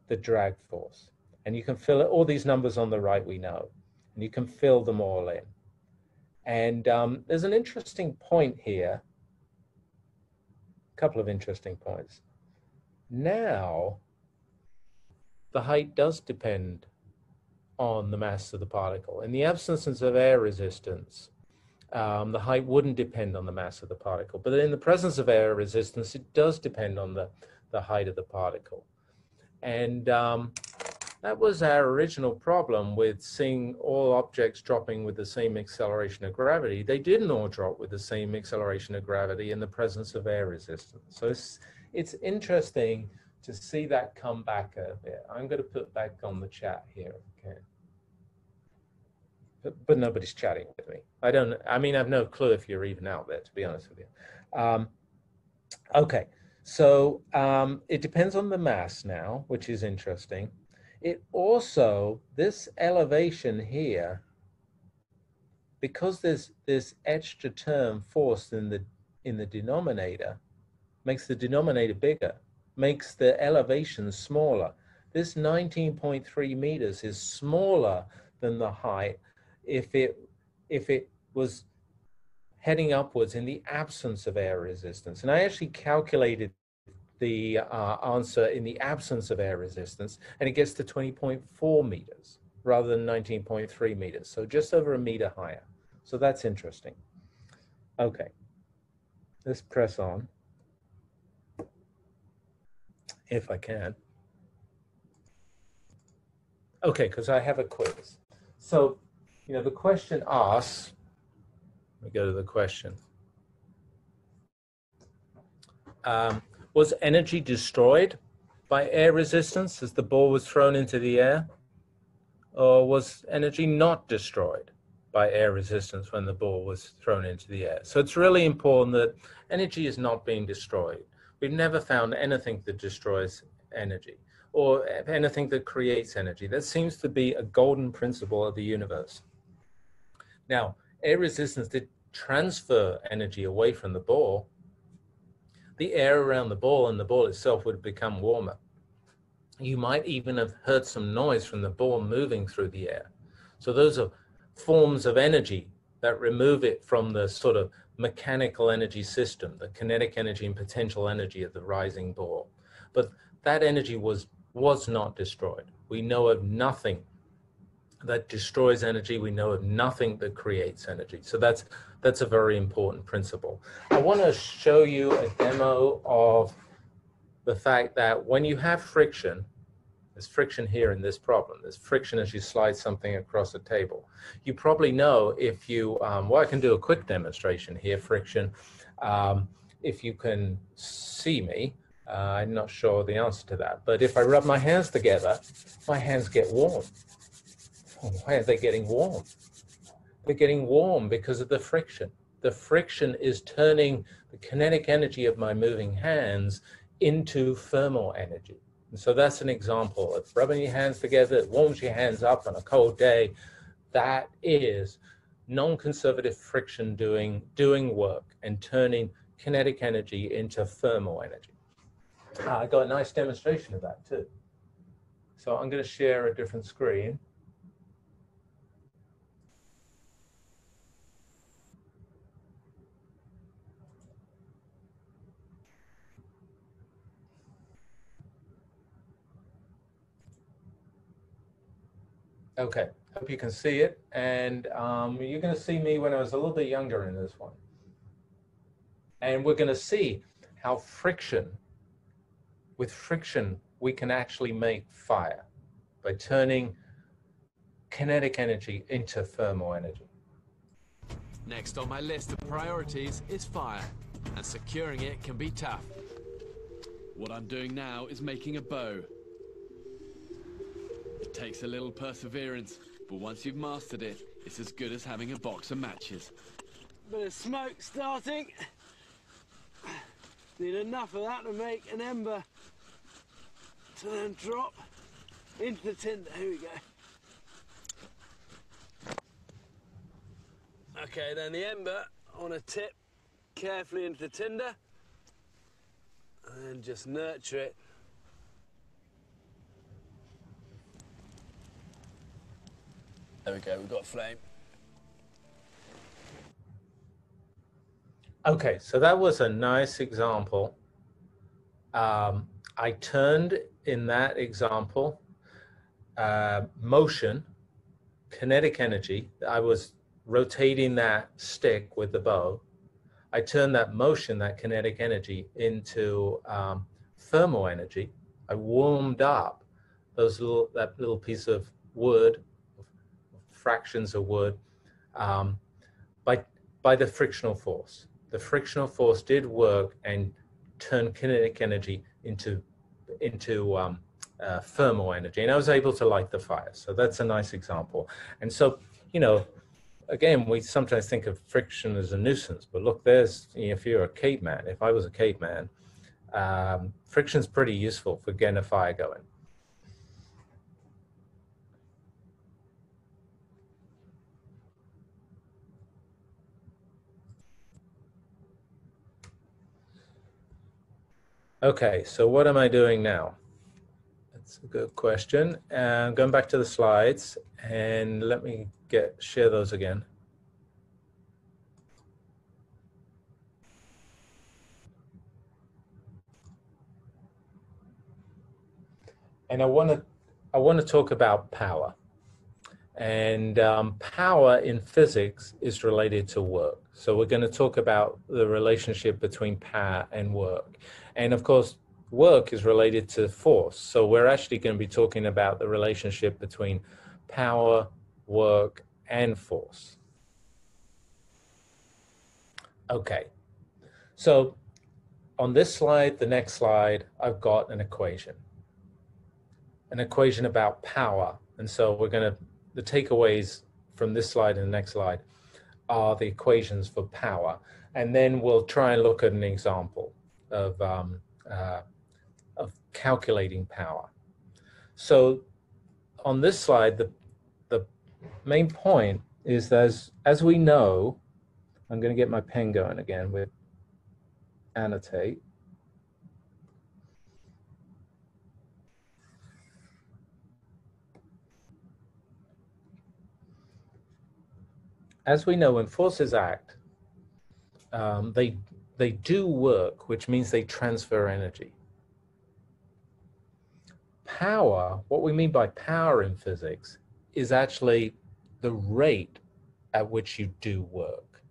Speaker 1: the drag force. And you can fill it, all these numbers on the right we know. and you can fill them all in. And um, there's an interesting point here, a couple of interesting points. Now, the height does depend on the mass of the particle. In the absence of air resistance, um, the height wouldn't depend on the mass of the particle. But in the presence of air resistance, it does depend on the, the height of the particle. And um, that was our original problem with seeing all objects dropping with the same acceleration of gravity. They didn't all drop with the same acceleration of gravity in the presence of air resistance. So it's, it's interesting to see that come back a bit. I'm going to put back on the chat here, okay? But, but nobody's chatting with me. I don't, I mean, I have no clue if you're even out there, to be honest with you. Um, okay, so um, it depends on the mass now, which is interesting. It also, this elevation here, because there's this extra term force in the, in the denominator, makes the denominator bigger, makes the elevation smaller. This 19.3 meters is smaller than the height if it, if it was heading upwards in the absence of air resistance. And I actually calculated the uh, answer in the absence of air resistance, and it gets to 20.4 meters rather than 19.3 meters, so just over a meter higher. So that's interesting. Okay, let's press on, if I can. Okay, because I have a quiz. So, you know, the question asks, let me go to the question. Um, was energy destroyed by air resistance as the ball was thrown into the air? Or was energy not destroyed by air resistance when the ball was thrown into the air? So it's really important that energy is not being destroyed. We've never found anything that destroys energy or anything that creates energy. That seems to be a golden principle of the universe. Now, air resistance did transfer energy away from the ball, the air around the ball and the ball itself would become warmer. You might even have heard some noise from the ball moving through the air. So those are forms of energy that remove it from the sort of mechanical energy system, the kinetic energy and potential energy of the rising ball. But that energy was, was not destroyed. We know of nothing that destroys energy. We know of nothing that creates energy. So that's that's a very important principle. I want to show you a demo of the fact that when you have friction, there's friction here in this problem. There's friction as you slide something across a table. You probably know if you, um, well, I can do a quick demonstration here, friction. Um, if you can see me, uh, I'm not sure the answer to that. But if I rub my hands together, my hands get warm. Why are they getting warm? They're getting warm because of the friction. The friction is turning the kinetic energy of my moving hands into thermal energy. And so that's an example of rubbing your hands together, it warms your hands up on a cold day. That is non-conservative friction doing, doing work and turning kinetic energy into thermal energy. Uh, I got a nice demonstration of that too. So I'm going to share a different screen. Okay, hope you can see it. And um, you're going to see me when I was a little bit younger in this one. And we're going to see how friction, with friction, we can actually make fire by turning kinetic energy into thermal energy.
Speaker 2: Next on my list of priorities is fire, and securing it can be tough. What I'm doing now is making a bow, takes a little perseverance, but once you've mastered it, it's as good as having a box of matches.
Speaker 3: Bit of smoke starting. Need enough of that to make an ember to then drop into the tinder. Here we go. Okay, then the ember on a tip carefully into the tinder and then just nurture it There we go, we've got a flame.
Speaker 1: Okay, so that was a nice example. Um, I turned in that example uh, motion, kinetic energy. I was rotating that stick with the bow. I turned that motion, that kinetic energy, into um, thermal energy. I warmed up those little that little piece of wood, fractions of wood, um, by by the frictional force. The frictional force did work and turn kinetic energy into into um, uh, thermal energy, and I was able to light the fire. So that's a nice example. And so, you know, again, we sometimes think of friction as a nuisance, but look, there's you know, if you're a caveman. If I was a caveman, um, friction's pretty useful for getting a fire going. Okay, so what am I doing now? That's a good question. And going back to the slides, and let me get share those again. And I want to I want to talk about power. And um, power in physics is related to work. So we're going to talk about the relationship between power and work. And of course, work is related to force. So we're actually going to be talking about the relationship between power, work, and force. Okay. So on this slide, the next slide, I've got an equation. An equation about power. And so we're going to the takeaways from this slide and the next slide are the equations for power. And then we'll try and look at an example of, um, uh, of calculating power. So on this slide, the, the main point is that as, as we know, I'm going to get my pen going again with annotate. As we know, when forces act, um, they they do work, which means they transfer energy. Power, what we mean by power in physics, is actually the rate at which you do work.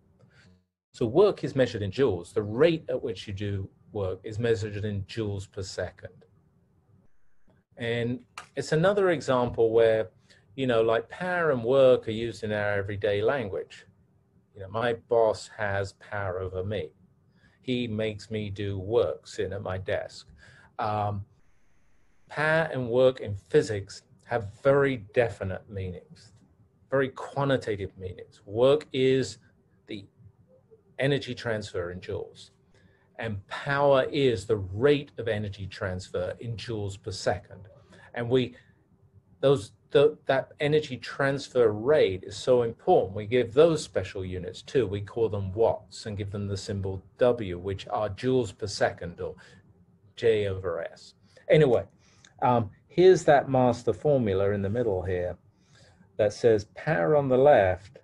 Speaker 1: So work is measured in joules. The rate at which you do work is measured in joules per second. And it's another example where you know, like power and work are used in our everyday language. You know, my boss has power over me. He makes me do work sitting at my desk. Um, power and work in physics have very definite meanings, very quantitative meanings. Work is the energy transfer in joules, and power is the rate of energy transfer in joules per second. And we, those the, that energy transfer rate is so important. We give those special units too. We call them watts and give them the symbol W, which are joules per second or J over S. Anyway, um, here's that master formula in the middle here that says power on the left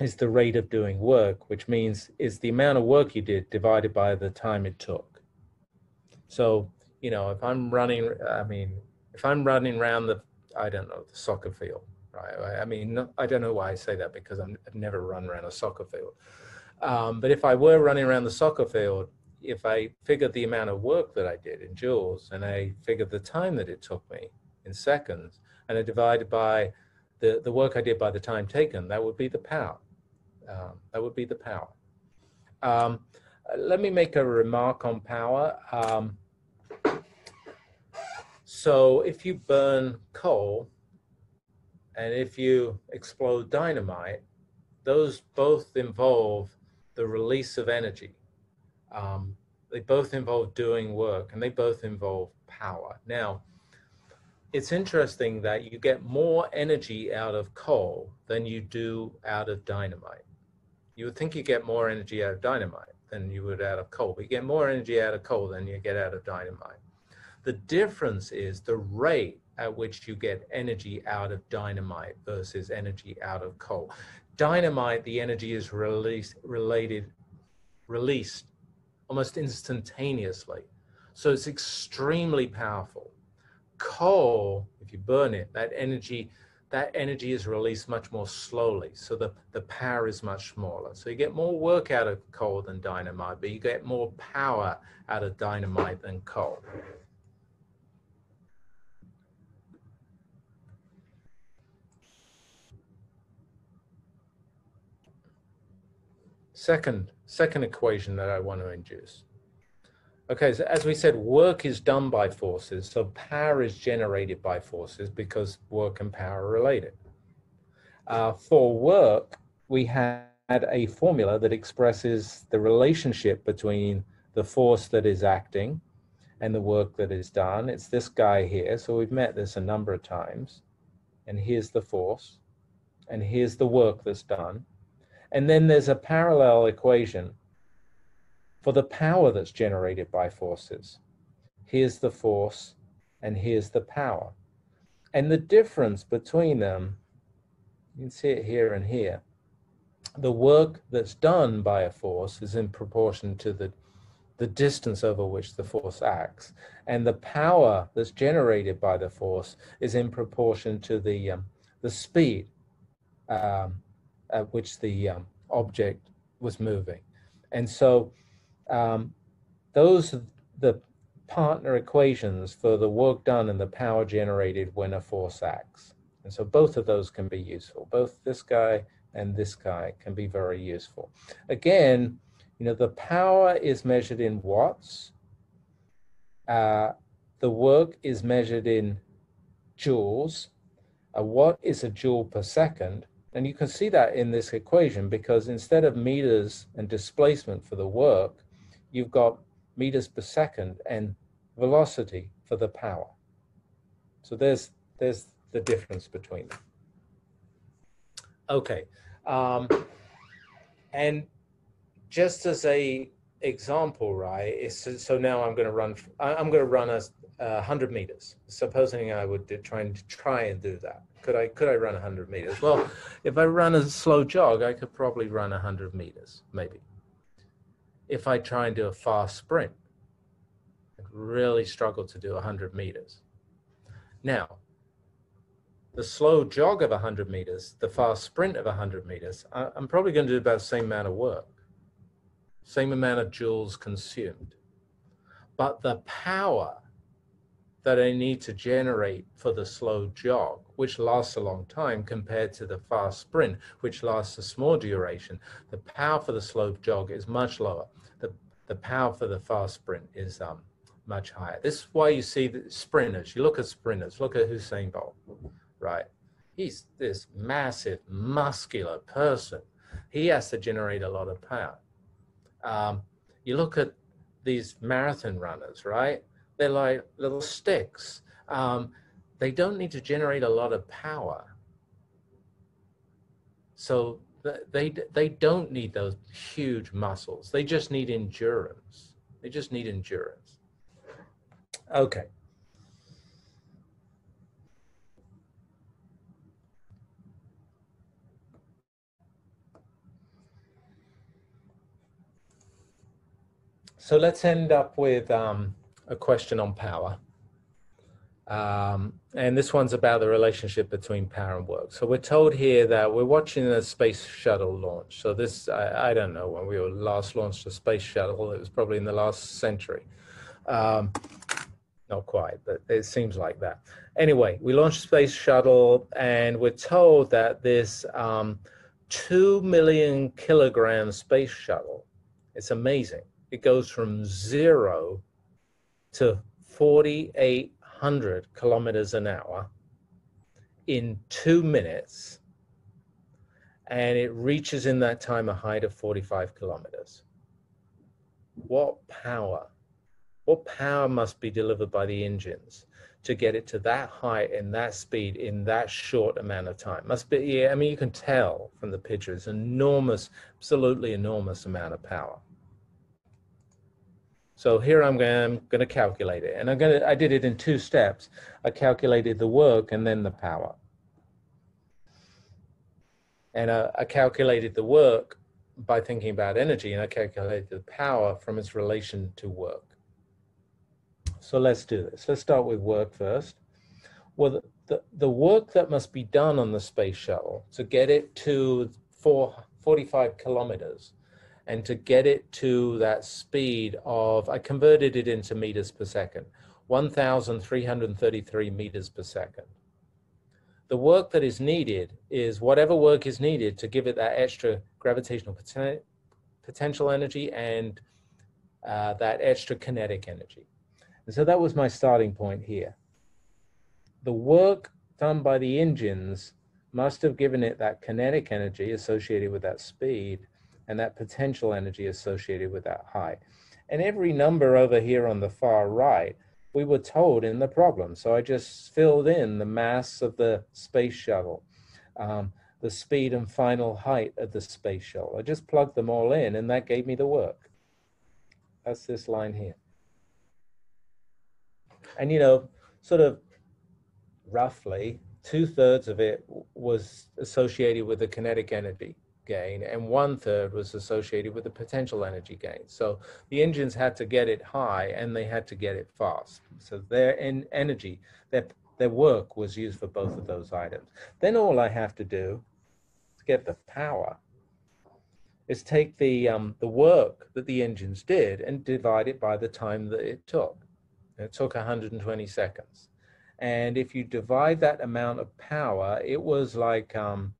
Speaker 1: is the rate of doing work, which means is the amount of work you did divided by the time it took. So, you know, if I'm running, I mean, if I'm running around the I don't know, the soccer field, right? I mean, I don't know why I say that because i have never run around a soccer field. Um, but if I were running around the soccer field, if I figured the amount of work that I did in joules and I figured the time that it took me in seconds and I divided by the, the work I did by the time taken, that would be the power. Um, that would be the power. Um, let me make a remark on power. Um, so if you burn coal and if you explode dynamite, those both involve the release of energy. Um, they both involve doing work and they both involve power. Now, it's interesting that you get more energy out of coal than you do out of dynamite. You would think you get more energy out of dynamite than you would out of coal, but you get more energy out of coal than you get out of dynamite. The difference is the rate at which you get energy out of dynamite versus energy out of coal. Dynamite, the energy is released, related, released almost instantaneously. So it's extremely powerful. Coal, if you burn it, that energy that energy is released much more slowly. So the, the power is much smaller. So you get more work out of coal than dynamite, but you get more power out of dynamite than coal. Second, second equation that I want to induce. Okay, so as we said, work is done by forces, so power is generated by forces because work and power are related. Uh, for work, we had a formula that expresses the relationship between the force that is acting and the work that is done. It's this guy here, so we've met this a number of times. And here's the force, and here's the work that's done. And then there's a parallel equation for the power that's generated by forces. Here's the force and here's the power. And the difference between them, you can see it here and here. The work that's done by a force is in proportion to the, the distance over which the force acts. And the power that's generated by the force is in proportion to the, um, the speed um, at which the um, object was moving. And so um, those are the partner equations for the work done and the power generated when a force acts. And so both of those can be useful. Both this guy and this guy can be very useful. Again, you know, the power is measured in watts. Uh, the work is measured in joules. A watt is a joule per second. And you can see that in this equation because instead of meters and displacement for the work, you've got meters per second and velocity for the power. So there's there's the difference between them. Okay, um, and just as a example, right? Is so now I'm going to run. I'm going to run a, a hundred meters. Supposing I would try and try and do that. Could I could I run a hundred meters? Well, if I run a slow jog, I could probably run a hundred meters, maybe if I try and do a fast sprint, I really struggle to do a 100 meters. Now, the slow jog of 100 meters, the fast sprint of 100 meters, I'm probably going to do about the same amount of work, same amount of joules consumed. But the power that I need to generate for the slow jog, which lasts a long time compared to the fast sprint, which lasts a small duration, the power for the slow jog is much lower. The, the power for the fast sprint is um, much higher. This is why you see the sprinters. You look at sprinters, look at Usain Bolt, right? He's this massive, muscular person. He has to generate a lot of power. Um, you look at these marathon runners, right? They're like little sticks. Um, they don't need to generate a lot of power. So they, they don't need those huge muscles. They just need endurance. They just need endurance. Okay. So let's end up with um, a question on power. Um, and this one's about the relationship between power and work. So we're told here that we're watching a space shuttle launch. So this, I, I don't know when we were last launched a space shuttle. It was probably in the last century. Um, not quite, but it seems like that. Anyway, we launched space shuttle, and we're told that this um, two million kilogram space shuttle. It's amazing. It goes from zero to 4,800 kilometers an hour in two minutes, and it reaches in that time a height of 45 kilometers. What power? What power must be delivered by the engines to get it to that height and that speed in that short amount of time? Must be, yeah, I mean, you can tell from the pictures, enormous, absolutely enormous amount of power. So here I'm going, I'm going to calculate it. And I'm going to, I did it in two steps. I calculated the work and then the power. And uh, I calculated the work by thinking about energy and I calculated the power from its relation to work. So let's do this. Let's start with work first. Well, the, the, the work that must be done on the space shuttle to get it to four, 45 kilometers and to get it to that speed of, I converted it into meters per second, 1,333 meters per second. The work that is needed is whatever work is needed to give it that extra gravitational poten potential energy and uh, that extra kinetic energy. And so that was my starting point here. The work done by the engines must have given it that kinetic energy associated with that speed and that potential energy associated with that height. And every number over here on the far right, we were told in the problem. So I just filled in the mass of the space shuttle, um, the speed and final height of the space shuttle. I just plugged them all in and that gave me the work. That's this line here. And you know, sort of roughly two thirds of it was associated with the kinetic energy gain, and one third was associated with the potential energy gain. So the engines had to get it high and they had to get it fast. So their en energy, their, their work was used for both of those items. Then all I have to do to get the power is take the, um, the work that the engines did and divide it by the time that it took. It took 120 seconds. And if you divide that amount of power, it was like um,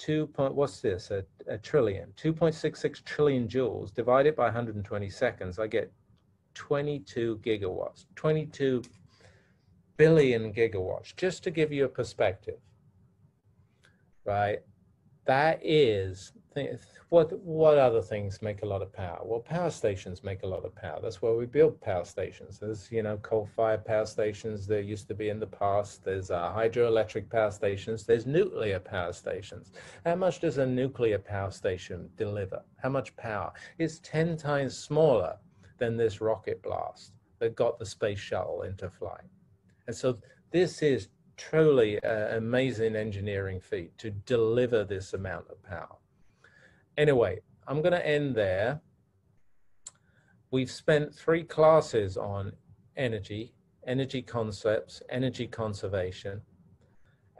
Speaker 1: two point, what's this, a, a trillion, 2.66 trillion joules divided by 120 seconds, I get 22 gigawatts, 22 billion gigawatts, just to give you a perspective, right? That is what what other things make a lot of power? Well, power stations make a lot of power. That's why we build power stations. There's you know coal-fired power stations. There used to be in the past. There's uh, hydroelectric power stations. There's nuclear power stations. How much does a nuclear power station deliver? How much power? It's ten times smaller than this rocket blast that got the space shuttle into flight. And so this is truly an amazing engineering feat to deliver this amount of power. Anyway, I'm going to end there. We've spent three classes on energy, energy concepts, energy conservation.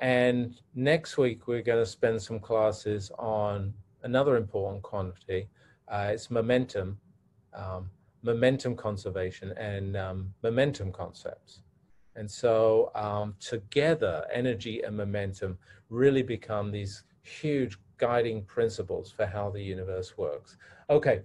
Speaker 1: And next week, we're going to spend some classes on another important quantity. Uh, it's momentum, um, momentum conservation and um, momentum concepts. And so um, together, energy and momentum really become these huge guiding principles for how the universe works. Okay,